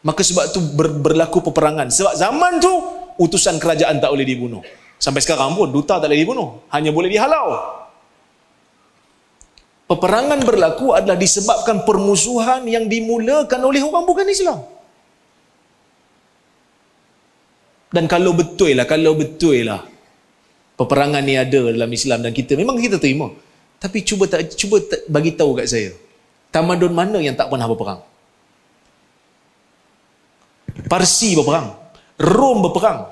Maka sebab tu ber, berlaku peperangan. Sebab zaman tu utusan kerajaan tak boleh dibunuh. Sampai sekarang pun duta tak boleh dibunuh. Hanya boleh dihalau peperangan berlaku adalah disebabkan permusuhan yang dimulakan oleh orang bukan Islam. Dan kalau betul lah, kalau betul lah peperangan ni ada dalam Islam dan kita memang kita terima. Tapi cuba tak cuba tak, bagi tahu kat saya. Tamadun mana yang tak pernah berperang? Parsi berperang. Rom berperang.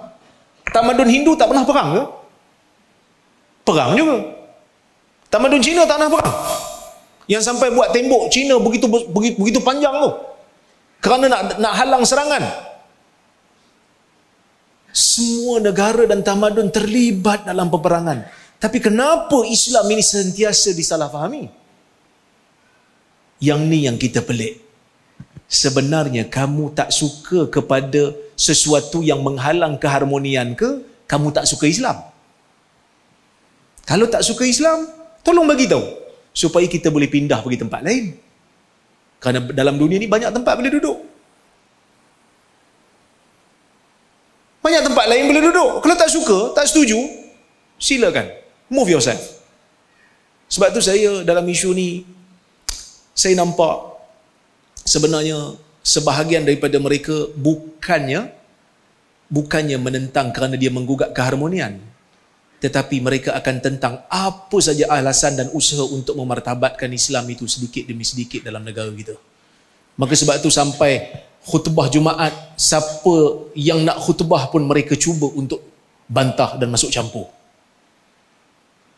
Tamadun Hindu tak pernah perang ke? Perang juga. Tamadun Cina tak pernah perang yang sampai buat tembok Cina begitu begitu, begitu panjang tu. Kerana nak nak halang serangan. Semua negara dan tamadun terlibat dalam peperangan. Tapi kenapa Islam ini sentiasa disalahfahami? Yang ni yang kita pelik. Sebenarnya kamu tak suka kepada sesuatu yang menghalang keharmonian ke kamu tak suka Islam. Kalau tak suka Islam tolong bagi tahu supaya kita boleh pindah pergi tempat lain. Kerana dalam dunia ni banyak tempat boleh duduk. Banyak tempat lain boleh duduk. Kalau tak suka, tak setuju, silakan. Move yourself. Sebab tu saya dalam isu ni, saya nampak sebenarnya sebahagian daripada mereka bukannya bukannya menentang kerana dia menggugat keharmonian tetapi mereka akan tentang apa saja alasan dan usaha untuk memartabatkan Islam itu sedikit demi sedikit dalam negara kita. Maka sebab itu sampai khutbah Jumaat, siapa yang nak khutbah pun mereka cuba untuk bantah dan masuk campur.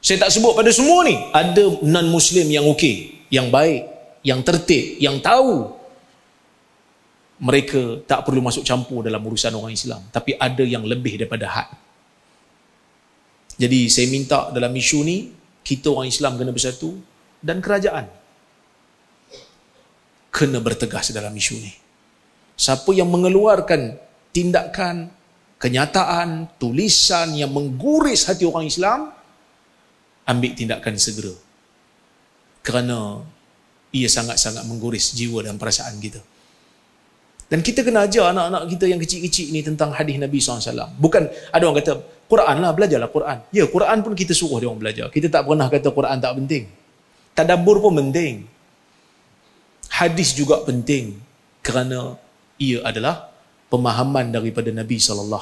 Saya tak sebut pada semua ni, ada non-Muslim yang okey, yang baik, yang tertib, yang tahu mereka tak perlu masuk campur dalam urusan orang Islam. Tapi ada yang lebih daripada had. Jadi saya minta dalam isu ni kita orang Islam kena bersatu dan kerajaan kena bertegas dalam isu ni. Siapa yang mengeluarkan tindakan, kenyataan, tulisan yang mengguris hati orang Islam, ambil tindakan segera. Kerana ia sangat-sangat mengguris jiwa dan perasaan kita. Dan kita kena ajar anak-anak kita yang kecil-kecil ni tentang hadis Nabi SAW. Bukan, ada orang kata, Quran lah, belajarlah Quran. Ya, Quran pun kita suruh dia orang belajar. Kita tak pernah kata Quran tak penting. Tadabur pun penting. Hadis juga penting. Kerana ia adalah pemahaman daripada Nabi SAW.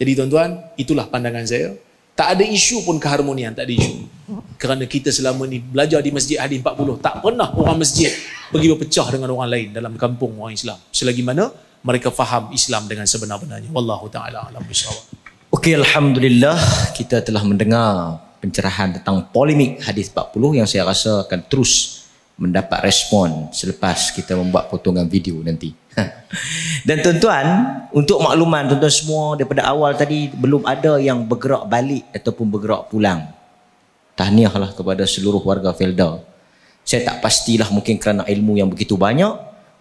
Jadi tuan-tuan, itulah pandangan saya. Tak ada isu pun keharmonian, tak ada isu. Kerana kita selama ni belajar di Masjid Hadis 40, tak pernah orang masjid pergi berpecah dengan orang lain dalam kampung orang Islam. Selagi mana mereka faham Islam dengan sebenar-benarnya. Wallahu ta'ala alam bisawab. Okey, Alhamdulillah kita telah mendengar pencerahan tentang polemik hadis 40 yang saya rasa akan terus mendapat respon selepas kita membuat potongan video nanti. *laughs* Dan tuan-tuan, untuk makluman tuan-tuan semua daripada awal tadi belum ada yang bergerak balik ataupun bergerak pulang. Tahniahlah kepada seluruh warga Felda. Saya tak pastilah mungkin kerana ilmu yang begitu banyak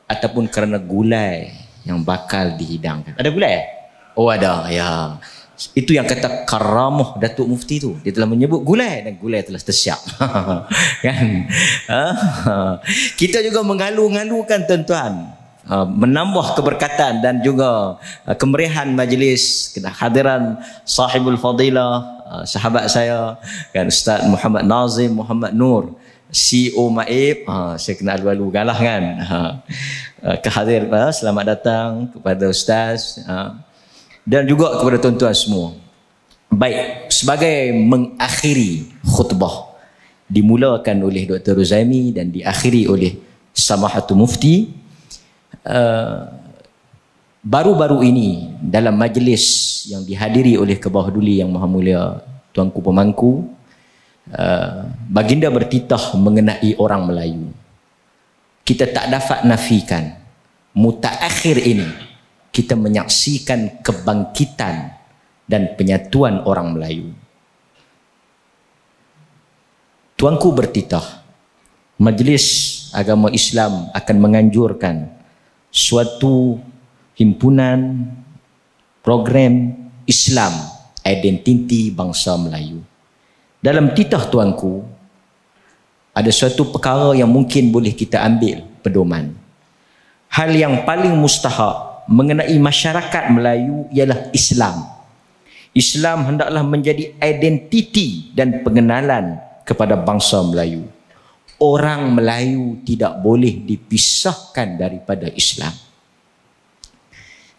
ataupun kerana gulai yang bakal dihidangkan. Ada gulai? Oh ada, ya. Itu yang kata karamah Datuk Mufti tu. Dia telah menyebut gulai dan gulai telah tersiap. *laughs* kan? Ha? Kita juga mengalu-ngalukan tuan-tuan. Ha, menambah keberkatan dan juga ha, kemerihan majlis kehadiran sahibul fadilah ha, sahabat saya kan Ustaz Muhammad Nazim Muhammad Nur CEO Maib ha, saya kena alu-alu galah kan ha, kehadir ha, selamat datang kepada Ustaz ha, dan juga kepada tuan-tuan semua. Baik, sebagai mengakhiri khutbah dimulakan oleh Dr. Ruzaimi dan diakhiri oleh Samahatu Mufti uh, baru-baru ini dalam majlis yang dihadiri oleh Kebawah Duli yang Maha Mulia Tuanku Pemangku uh, baginda bertitah mengenai orang Melayu. Kita tak dapat nafikan mutaakhir ini kita menyaksikan kebangkitan dan penyatuan orang Melayu. Tuanku bertitah, Majlis Agama Islam akan menganjurkan suatu himpunan program Islam identiti bangsa Melayu. Dalam titah tuanku, ada suatu perkara yang mungkin boleh kita ambil pedoman. Hal yang paling mustahak mengenai masyarakat Melayu ialah Islam. Islam hendaklah menjadi identiti dan pengenalan kepada bangsa Melayu. Orang Melayu tidak boleh dipisahkan daripada Islam.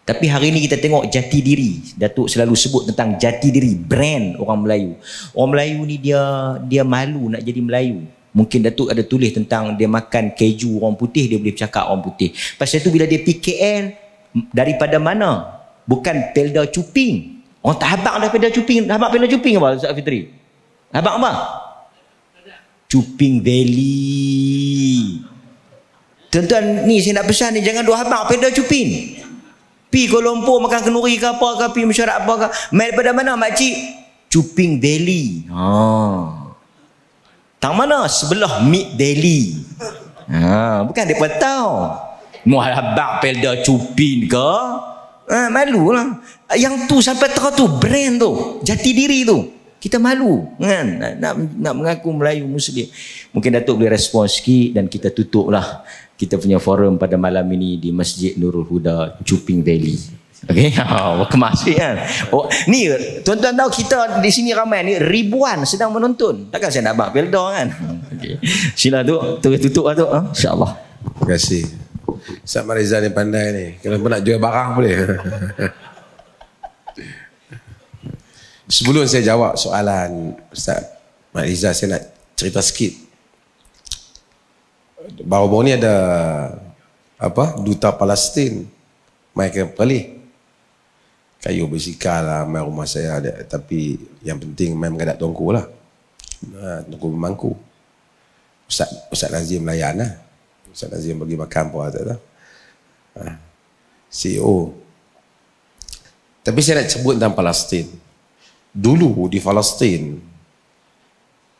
Tapi hari ini kita tengok jati diri. Datuk selalu sebut tentang jati diri, brand orang Melayu. Orang Melayu ni dia dia malu nak jadi Melayu. Mungkin Datuk ada tulis tentang dia makan keju orang putih, dia boleh bercakap orang putih. Pasal tu bila dia PKL, daripada mana? Bukan Pelda Cuping. Orang tak habak dah Pelda Cuping. Habak Pelda Cuping apa Ustaz Fitri? Habak apa? Cuping Valley. Tuan-tuan ni saya nak pesan ni jangan dua habak Pelda Cuping. Pi Kuala Lumpur makan kenuri ke apa ke pi mesyuarat apa ke. Mai daripada mana mak cik? Cuping Valley. Ha. Tang mana? Sebelah Mid Valley. Ha, bukan depa tahu. Muhabak pelda cupin ke? Eh, malu lah. Yang tu sampai terang tu brand tu. Jati diri tu. Kita malu kan nak, nak, nak mengaku Melayu Muslim. Mungkin Datuk boleh respon sikit dan kita tutup lah kita punya forum pada malam ini di Masjid Nurul Huda Cuping Valley. Okey, *laughs* oh, kemas kan. Oh, ni tuan-tuan tahu kita di sini ramai ni ribuan sedang menonton. Takkan saya nak bak pelda kan. Okey. Sila tu, terus tutup lah tu. Ha? Insya-Allah. Terima kasih. Ustaz Mariza ni pandai ni. Kalau nak jual barang boleh. *laughs* Sebelum saya jawab soalan Ustaz Mariza, saya nak cerita sikit. Baru-baru ni ada apa duta Palestin mai ke Perlis. Kayu bersikal lah mai rumah saya ada tapi yang penting mai mengadak tuanku lah. Ha, tuanku memangku. Ustaz Ustaz Nazim layan lah. Ustaz Nazim bagi makan pun tak tahu. Ha. CEO. Tapi saya nak sebut tentang Palestin. Dulu di Palestin,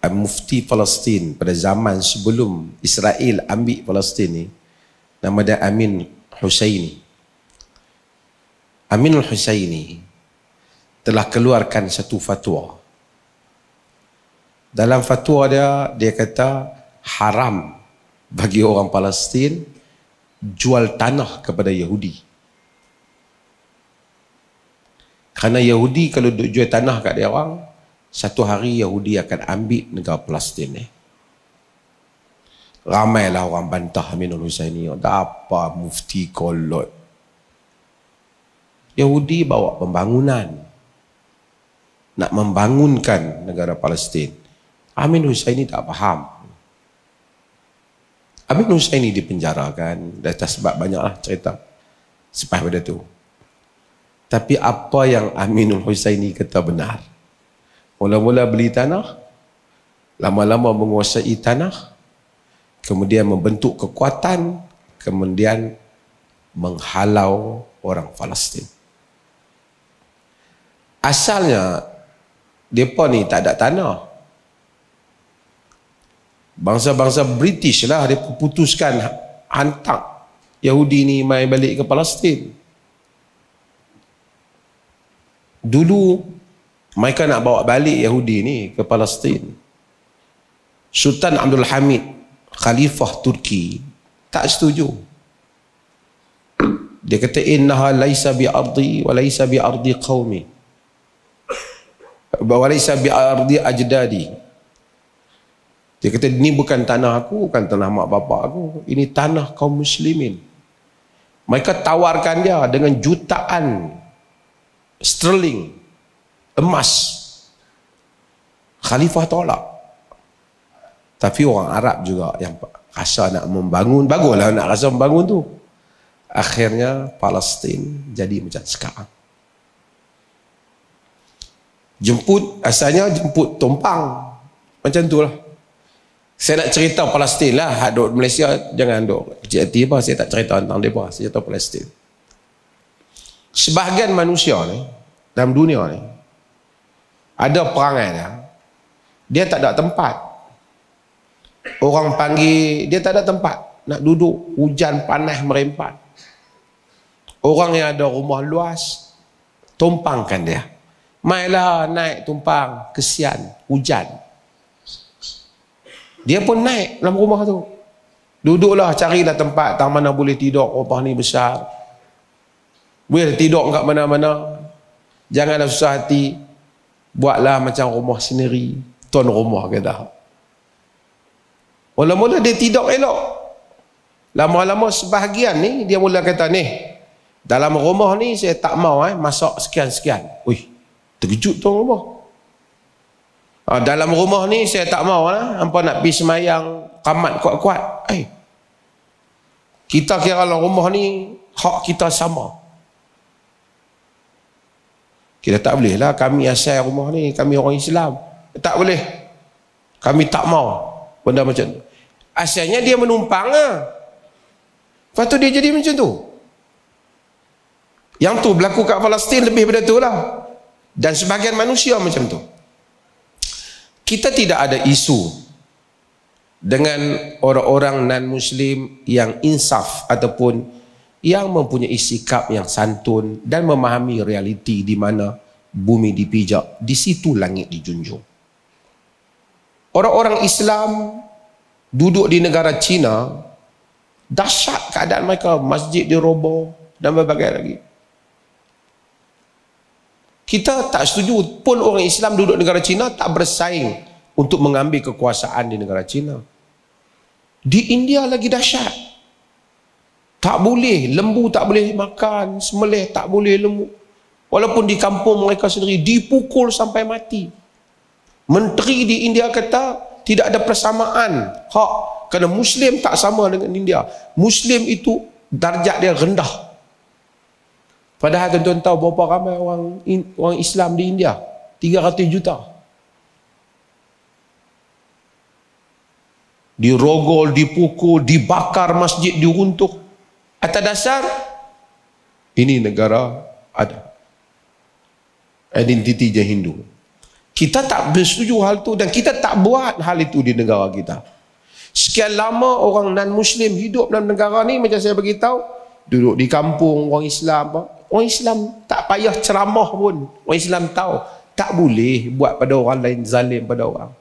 Mufti Palestin pada zaman sebelum Israel ambil Palestin ni, nama dia Amin Husaini. Amin Husaini telah keluarkan satu fatwa. Dalam fatwa dia, dia kata haram bagi orang Palestin jual tanah kepada Yahudi. Kerana Yahudi kalau duk jual tanah kat dia orang, satu hari Yahudi akan ambil negara Palestin ni. Ramailah orang bantah Aminul Husaini. Tak apa mufti kolot. Yahudi bawa pembangunan. Nak membangunkan negara Palestin. Amin Husaini tak faham. Amin Husaini dipenjarakan. Dah sebab banyaklah cerita. Sepah pada tu. Tapi apa yang Aminul Husaini kata benar. Mula-mula beli tanah, lama-lama menguasai tanah, kemudian membentuk kekuatan, kemudian menghalau orang Palestin. Asalnya depa ni tak ada tanah. Bangsa-bangsa British lah dia putuskan hantar Yahudi ni mai balik ke Palestin. Dulu mereka nak bawa balik Yahudi ni ke Palestin. Sultan Abdul Hamid, Khalifah Turki, tak setuju. Dia kata innaha laisa bi ardi wa laisa bi ardi qaumi. Wa laisa bi ardi ajdadi. Dia kata ini bukan tanah aku, bukan tanah mak bapak aku. Ini tanah kaum muslimin. Mereka tawarkan dia dengan jutaan sterling emas. Khalifah tolak. Tapi orang Arab juga yang rasa nak membangun, baguslah nak rasa membangun tu. Akhirnya Palestin jadi macam sekarang. Jemput, asalnya jemput tumpang. Macam tu lah. Saya nak cerita Palestin lah. Malaysia, jangan duduk kecil hati apa. Saya tak cerita tentang mereka. Saya cerita Palestin. Sebahagian manusia ni, dalam dunia ni, ada perangai dia. Dia tak ada tempat. Orang panggil, dia tak ada tempat. Nak duduk, hujan panas merempat. Orang yang ada rumah luas, tumpangkan dia. Mailah naik tumpang, kesian, hujan. Dia pun naik dalam rumah tu. Duduklah carilah tempat tang mana boleh tidur rumah ni besar. Boleh tidur kat mana-mana. Janganlah susah hati. Buatlah macam rumah sendiri. Tuan rumah kata. Mula-mula dia tidur elok. Lama-lama sebahagian ni dia mula kata ni. Dalam rumah ni saya tak mau eh masak sekian-sekian. Wih, terkejut tuan rumah. Ha, dalam rumah ni saya tak mau lah. Hampa nak pergi semayang kamat kuat-kuat. Eh. Kita kira dalam rumah ni hak kita sama. Kita tak boleh lah kami asal rumah ni. Kami orang Islam. Tak boleh. Kami tak mau. Benda macam tu. Asalnya dia menumpang lah. Lepas tu dia jadi macam tu. Yang tu berlaku kat Palestin lebih pada tu lah. Dan sebagian manusia macam tu. Kita tidak ada isu dengan orang-orang non-Muslim yang insaf ataupun yang mempunyai sikap yang santun dan memahami realiti di mana bumi dipijak, di situ langit dijunjung. Orang-orang Islam duduk di negara China, dahsyat keadaan mereka, masjid diroboh dan berbagai lagi. Kita tak setuju pun orang Islam duduk negara China tak bersaing untuk mengambil kekuasaan di negara China. Di India lagi dahsyat. Tak boleh, lembu tak boleh makan, semelih tak boleh lembu. Walaupun di kampung mereka sendiri dipukul sampai mati. Menteri di India kata tidak ada persamaan hak kerana Muslim tak sama dengan India. Muslim itu darjat dia rendah Padahal tuan-tuan tahu berapa ramai orang orang Islam di India? 300 juta. Dirogol, dipukul, dibakar masjid, diruntuh. Atas dasar, ini negara ada. Identiti je Hindu. Kita tak bersetuju hal itu dan kita tak buat hal itu di negara kita. Sekian lama orang non-Muslim hidup dalam negara ni macam saya beritahu, duduk di kampung orang Islam Orang Islam tak payah ceramah pun. Orang Islam tahu. Tak boleh buat pada orang lain zalim pada orang.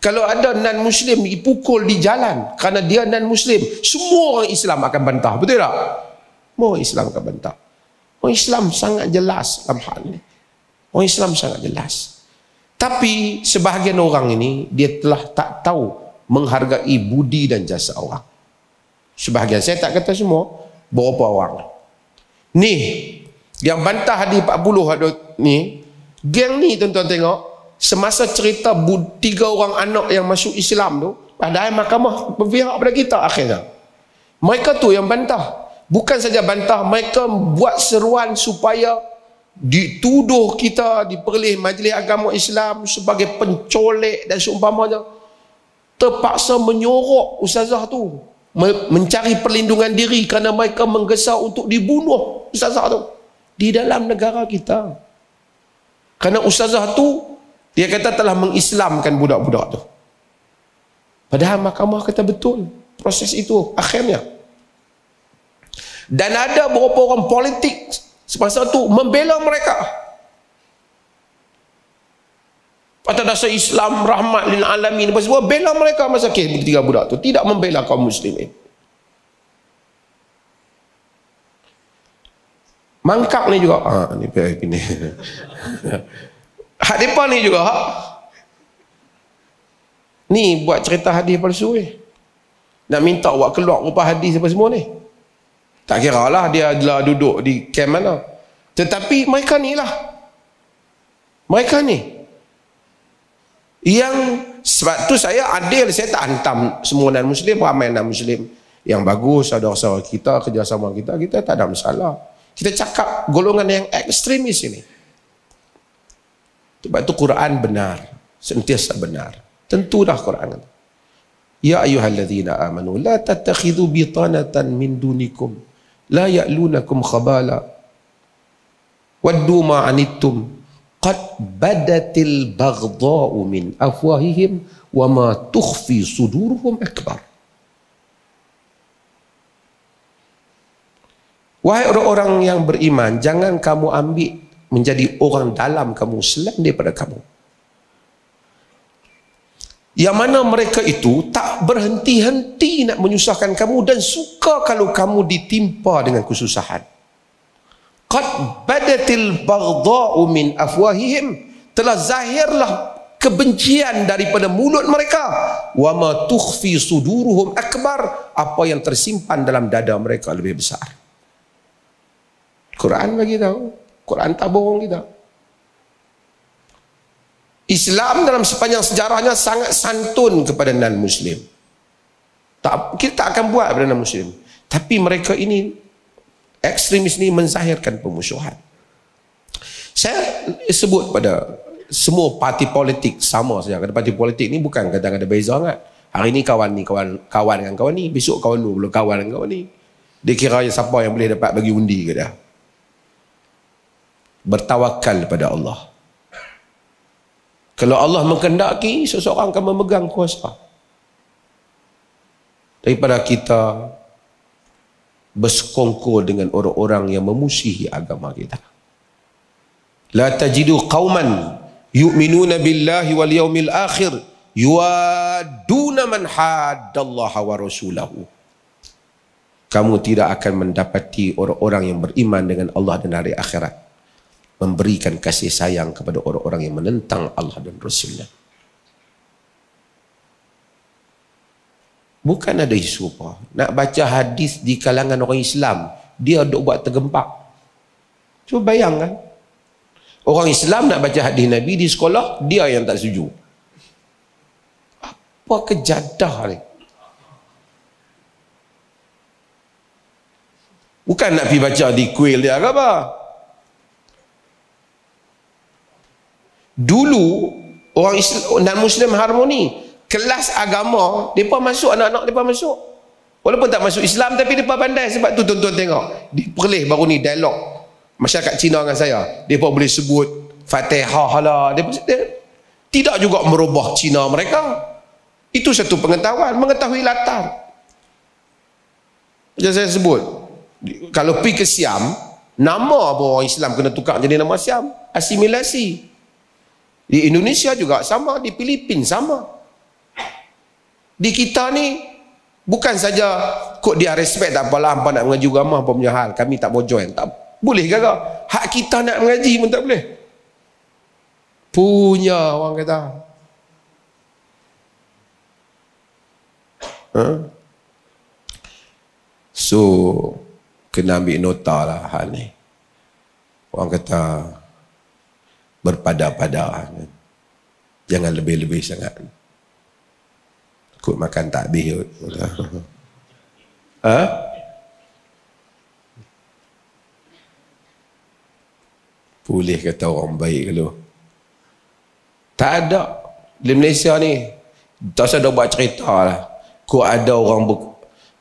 Kalau ada non-Muslim dipukul di jalan kerana dia non-Muslim, semua orang Islam akan bantah. Betul tak? Semua Islam akan bantah. Orang Islam sangat jelas dalam hal ini. Orang Islam sangat jelas. Tapi sebahagian orang ini, dia telah tak tahu menghargai budi dan jasa orang. Sebahagian, saya tak kata semua, beberapa orang. Ni, yang bantah hadis 40 ada ni, geng ni tuan-tuan tengok, semasa cerita tiga orang anak yang masuk Islam tu, padahal mahkamah berpihak pada kita akhirnya. Mereka tu yang bantah. Bukan saja bantah, mereka buat seruan supaya dituduh kita diperlih majlis agama Islam sebagai pencolek dan seumpamanya terpaksa menyorok ustazah tu Me- mencari perlindungan diri kerana mereka menggesa untuk dibunuh ustazah tu di dalam negara kita kerana ustazah tu dia kata telah mengislamkan budak-budak tu. Padahal mahkamah kata betul. Proses itu akhirnya. Dan ada beberapa orang politik semasa tu membela mereka. Atas dasar Islam rahmat lil alamin apa semua bela mereka masa kes tiga budak tu. Tidak membela kaum muslimin. Mangkap ni juga. Ah ni PIP *laughs* ni hak depan ni juga ni buat cerita hadis palsu ni nak minta buat keluar rupa hadis apa semua ni? Tak kira lah dia adalah duduk di camp mana. Tetapi mereka ni lah. Mereka ni. Yang sebab tu saya adil saya tak hantam semua non muslim ramai non muslim. Yang bagus saudara-saudara kita kerjasama kita kita tak ada masalah. Kita cakap golongan yang ekstremis ini sebab tu Quran benar sentiasa benar. Tentu dah Quran Ya ayyuhalladzina amanu la tattakhidhu bitanatan min dunikum la ya'lunakum khabala waddu ma anittum qad badatil baghdha'u min afwahihim wa ma tukhfi suduruhum akbar. Wahai orang-orang yang beriman jangan kamu ambil menjadi orang dalam kamu selain daripada kamu. Yang mana mereka itu tak berhenti-henti nak menyusahkan kamu dan suka kalau kamu ditimpa dengan kesusahan. Qad badatil baghdha'u min afwahihim. Telah zahirlah kebencian daripada mulut mereka. Wa ma tukhfi suduruhum akbar. Apa yang tersimpan dalam dada mereka lebih besar. Quran bagi tahu Quran tak bohong kita Islam dalam sepanjang sejarahnya sangat santun kepada non muslim tak kita tak akan buat kepada non muslim tapi mereka ini ekstremis ni menzahirkan pemusuhan. Saya sebut pada semua parti politik sama saja. Kata parti politik ni bukan kadang ada beza sangat. Hari ni kawan ni kawan kawan dengan kawan ni, besok kawan tu belum kawan dengan kawan ni. Dia kira siapa yang boleh dapat bagi undi ke dah. Bertawakal pada Allah. Kalau Allah mengkendaki, seseorang akan memegang kuasa. Daripada kita bersekongkol dengan orang-orang yang memusuhi agama kita. La tajidu qauman yu'minuna billahi wal yawmil akhir yuaduna man haddallaha wa rasulahu. Kamu tidak akan mendapati orang-orang yang beriman dengan Allah dan hari akhirat memberikan kasih sayang kepada orang-orang yang menentang Allah dan Rasulnya. Bukan ada isu apa. Nak baca hadis di kalangan orang Islam, dia duk buat tergempak. Cuba bayangkan. Orang Islam nak baca hadis Nabi di sekolah, dia yang tak setuju. Apa kejadah ni? Bukan nak pergi baca di kuil dia ke apa? Dulu, orang Islam, dan Muslim harmoni. Kelas agama depa masuk anak-anak depa masuk. Walaupun tak masuk Islam tapi depa pandai sebab tu tuan-tuan tengok. Di Perlis baru ni dialog. Masyarakat Cina dengan saya depa boleh sebut Fatihah lah. Depa tidak juga merubah Cina mereka. Itu satu pengetahuan mengetahui latar. Macam saya sebut kalau pergi ke Siam nama apa orang Islam kena tukar jadi nama Siam. Asimilasi di Indonesia juga sama di Filipina sama. Di kita ni bukan saja kok dia respect tak apalah hampa nak mengaji agama apa punya hal. Kami tak mau join tak boleh ke hak kita nak mengaji pun tak boleh. Punya orang kata. Ha? so kena ambil nota lah hal ni. Orang kata berpada-pada jangan lebih-lebih sangat Kut makan tak habis Ha? Boleh kata orang baik kalau. Tak ada. Di Malaysia ni, tak usah dah buat cerita lah. Kau ada orang bu-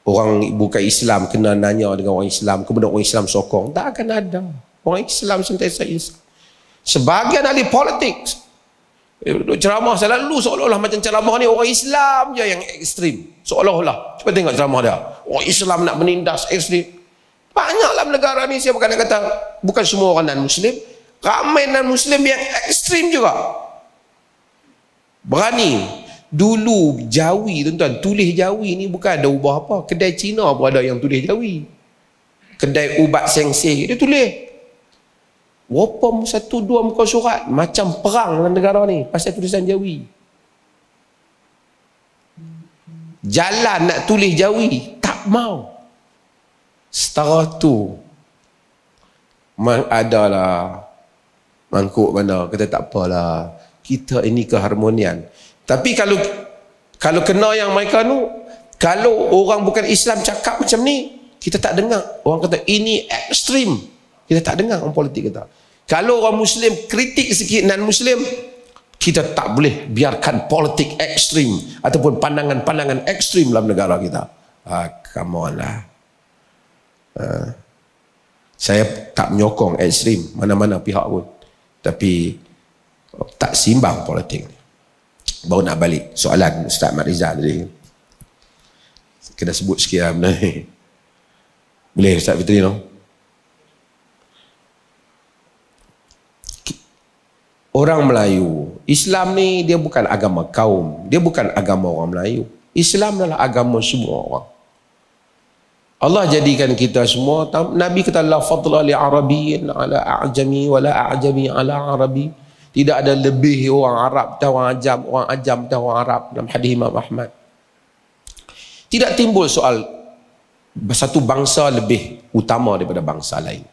orang bukan Islam kena nanya dengan orang Islam, kemudian orang Islam sokong. Tak akan ada. Orang Islam sentiasa Islam. Sebagian ahli politik eh, duduk ceramah selalu seolah-olah macam ceramah ni orang Islam je yang ekstrim. Seolah-olah. Cuba tengok ceramah dia. Orang Islam nak menindas ekstrim. Banyaklah negara ni siapa kena kata bukan semua orang non muslim, ramai non muslim yang ekstrim juga. Berani. Dulu Jawi tuan-tuan, tulis Jawi ni bukan ada ubah apa. Kedai Cina pun ada yang tulis Jawi. Kedai ubat sengsi dia tulis. Wapam satu dua muka surat macam perang dalam negara ni. Pasal tulisan Jawi. Jalan nak tulis Jawi tak mau. Setara tu man, adalah mangkuk mana kata tak apalah. Kita ini keharmonian. Tapi kalau kalau kena yang mereka tu kalau orang bukan Islam cakap macam ni kita tak dengar. Orang kata ini ekstrim. Kita tak dengar orang politik kita kalau orang Muslim kritik sikit non Muslim kita tak boleh biarkan politik ekstrim ataupun pandangan-pandangan ekstrim dalam negara kita. Ah, come on lah. Ah. saya tak menyokong ekstrim mana-mana pihak pun. Tapi oh, tak simbang politik. Baru nak balik soalan Ustaz Mat Rizal tadi. Kena sebut sikit lah *laughs* benda ni boleh Ustaz Fitri no? Orang Melayu. Islam ni dia bukan agama kaum dia bukan agama orang Melayu. Islam adalah agama semua orang. Allah jadikan kita semua Nabi kata la fadla li arabiyyin ala a'jami wala a'jami ala arabi. Tidak ada lebih orang Arab atau orang Ajam orang Ajam atau orang Arab dalam hadis Imam Ahmad. Tidak timbul soal satu bangsa lebih utama daripada bangsa lain.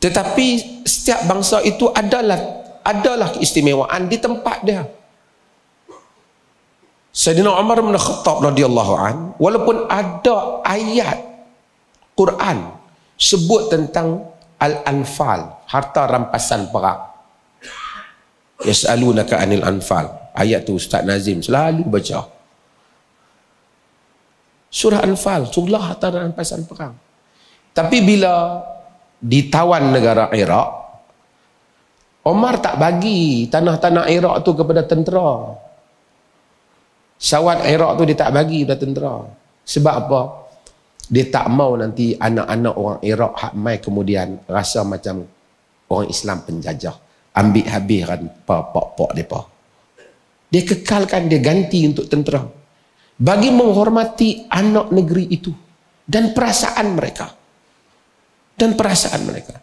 Tetapi setiap bangsa itu adalah adalah keistimewaan di tempat dia. Sayyidina Umar bin Khattab radhiyallahu an walaupun ada ayat Quran sebut tentang al-anfal harta rampasan perang. Yasalunaka anil anfal. Ayat tu Ustaz Nazim selalu baca. Surah anfal surah harta rampasan perang. Tapi bila ditawan negara Iraq Omar tak bagi tanah-tanah Iraq tu kepada tentera Syawat Iraq tu dia tak bagi pada tentera. Sebab apa? Dia tak mau nanti anak-anak orang Iraq hak mai kemudian rasa macam orang Islam penjajah. Ambil habiskan pak-pak depa. Dia kekalkan dia ganti untuk tentera. Bagi menghormati anak negeri itu dan perasaan mereka. Dan perasaan mereka.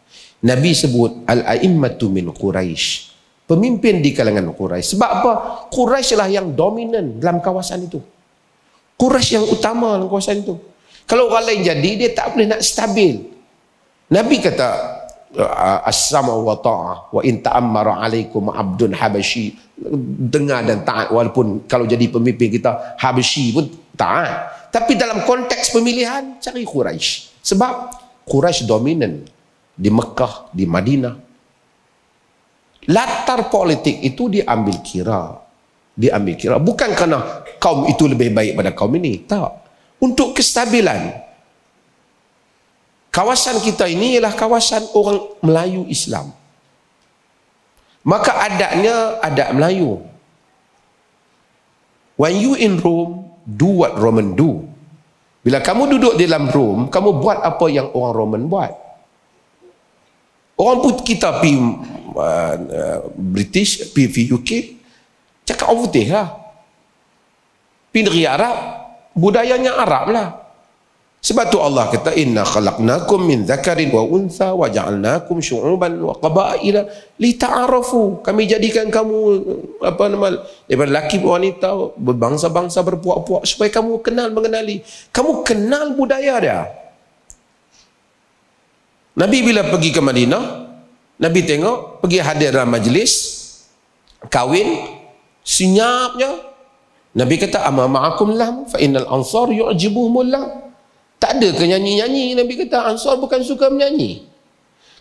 Nabi sebut al-a'immatu min Quraisy pemimpin di kalangan Quraisy. Sebab apa? Quraisy lah yang dominan dalam kawasan itu. Quraisy yang utama dalam kawasan itu. Kalau orang lain jadi, dia tak boleh nak stabil. Nabi kata, As-sama wa ta'ah wa in ta'ammara alaikum abdun habashi dengar dan taat walaupun kalau jadi pemimpin kita habashi pun taat tapi dalam konteks pemilihan cari Quraisy sebab Quraisy dominan di Mekah di Madinah. Latar politik itu diambil kira. Diambil kira. Bukan kerana kaum itu lebih baik pada kaum ini. Tak. Untuk kestabilan. Kawasan kita ini ialah kawasan orang Melayu Islam. Maka adatnya adat Melayu. When you in Rome do what Roman do. Bila kamu duduk di dalam Rome kamu buat apa yang orang Roman buat orang pun kita pergi uh, uh, British, pergi UK, cakap orang putih lah. Pergi negeri Arab, budayanya Arab lah. Sebab tu Allah kata inna khalaqnakum min zakarin wa untha wa ja'alnakum syu'uban wa qabaila li ta'arafu. Kami jadikan kamu apa nama daripada dan wanita berbangsa-bangsa berpuak-puak supaya kamu kenal mengenali. Kamu kenal budaya dia. Nabi bila pergi ke Madinah, Nabi tengok, pergi hadir dalam majlis, kahwin, senyapnya. Nabi kata, Ama ma'akum lam, fa innal ansar yu'jibuhumul lam. Tak ada ke nyanyi-nyanyi, Nabi kata, ansar bukan suka menyanyi.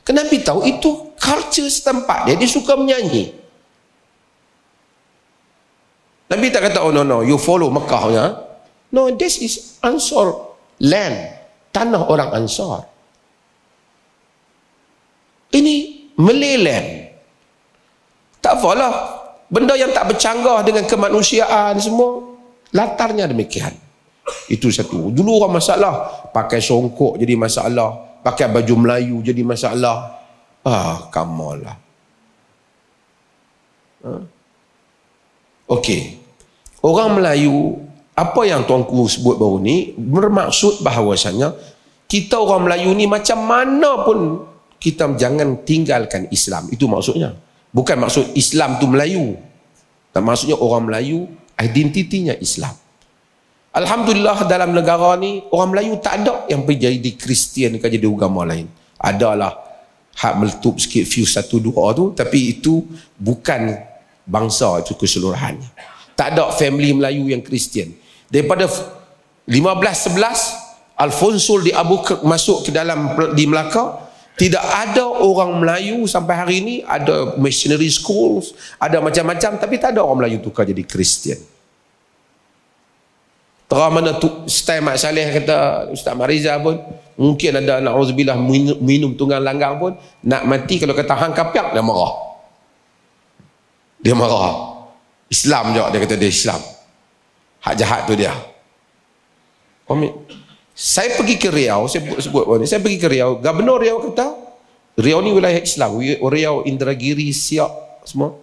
Kerana Nabi tahu itu culture setempat dia. Dia suka menyanyi. Nabi tak kata, oh no no, you follow Mekah ya. No, this is Ansar land. Tanah orang Ansar. Ini land. Tak apalah. Benda yang tak bercanggah dengan kemanusiaan semua. Latarnya demikian. Itu satu. Dulu orang masalah. Pakai songkok jadi masalah pakai baju Melayu jadi masalah. Ah, come lah. Ha? Okey. Orang Melayu, apa yang tuanku sebut baru ni, bermaksud bahawasanya, kita orang Melayu ni macam mana pun kita jangan tinggalkan Islam. Itu maksudnya. Bukan maksud Islam tu Melayu. Tak maksudnya orang Melayu, identitinya Islam. Alhamdulillah dalam negara ni orang Melayu tak ada yang pergi jadi Kristian ke jadi agama lain. Adalah hak meletup sikit view satu dua tu tapi itu bukan bangsa itu keseluruhannya. Tak ada family Melayu yang Kristian. Daripada 15 11 Alfonso di Abu masuk ke dalam di Melaka tidak ada orang Melayu sampai hari ini ada missionary schools ada macam-macam tapi tak ada orang Melayu tukar jadi Kristian. Terang mana tu style Mak Saleh kata Ustaz Mariza pun mungkin ada na'udzubillah minum, minum tunggang langgang pun nak mati kalau kata hang kapiak dia marah. Dia marah. Islam je dia kata dia Islam. Hak jahat tu dia. Omik. Saya pergi ke Riau, saya sebut, sebut. Saya pergi ke Riau, Gubernur Riau kata, Riau ni wilayah Islam. Riau, Indragiri, Siak, semua.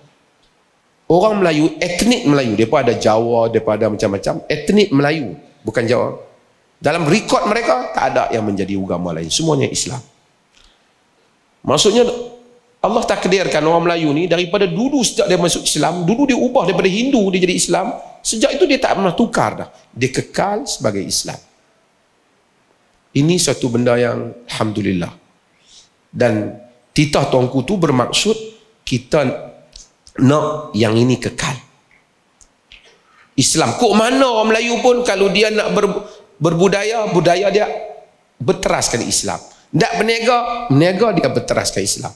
Orang Melayu, etnik Melayu. Pun ada Jawa, pun ada macam-macam. Etnik Melayu, bukan Jawa. Dalam rekod mereka, tak ada yang menjadi agama lain. Semuanya Islam. Maksudnya, Allah tak takdirkan orang Melayu ni daripada dulu sejak dia masuk Islam, dulu dia ubah daripada Hindu dia jadi Islam, sejak itu dia tak pernah tukar dah. Dia kekal sebagai Islam. Ini satu benda yang Alhamdulillah. Dan titah tuanku tu bermaksud kita nak yang ini kekal. Islam. Kok mana orang Melayu pun kalau dia nak ber, berbudaya, budaya dia berteraskan Islam. Nak berniaga, berniaga dia berteraskan Islam.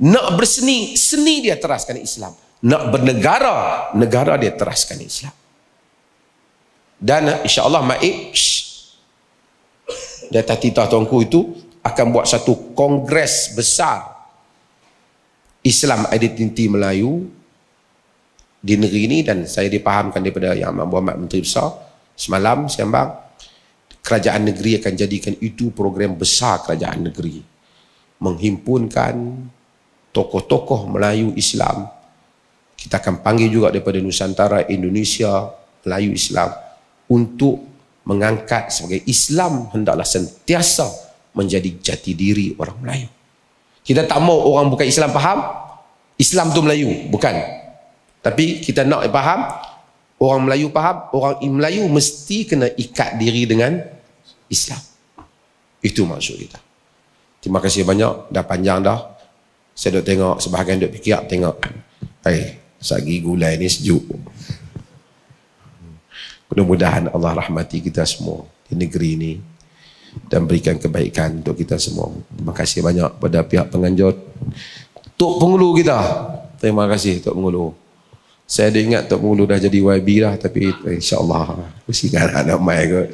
Nak berseni, seni dia teraskan Islam. Nak bernegara, negara dia teraskan Islam. Dan insya-Allah Data titah tuanku itu akan buat satu kongres besar Islam identiti Melayu di negeri ini dan saya dipahamkan daripada Yang Amat Muhammad Menteri Besar. Semalam sembang kerajaan negeri akan jadikan itu program besar kerajaan negeri. Menghimpunkan tokoh-tokoh Melayu Islam. Kita akan panggil juga daripada Nusantara Indonesia Melayu Islam untuk mengangkat sebagai Islam hendaklah sentiasa menjadi jati diri orang Melayu kita tak mau orang bukan Islam faham, Islam tu Melayu, bukan. Tapi kita nak faham, orang Melayu faham, orang Melayu mesti kena ikat diri dengan Islam. Itu maksud kita. Terima kasih banyak, dah panjang dah. Saya duk tengok, sebahagian duk fikir, tengok. Hai, sagi gulai ni sejuk. Mudah-mudahan Allah rahmati kita semua di negeri ini dan berikan kebaikan untuk kita semua. Terima kasih banyak pada pihak penganjur. Tok Pengulu kita. Terima kasih Tok Pengulu. Saya ada ingat Tok Pengulu dah jadi YB lah tapi insyaAllah mesti kan anak mai ke. *laughs*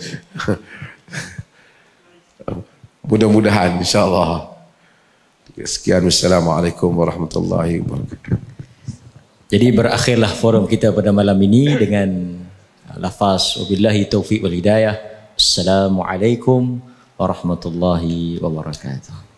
Mudah-mudahan insyaAllah. Sekian. Wassalamualaikum warahmatullahi wabarakatuh. Jadi berakhirlah forum kita pada malam ini dengan lafaz wabillahi taufiq wal hidayah. Assalamualaikum warahmatullahi wabarakatuh.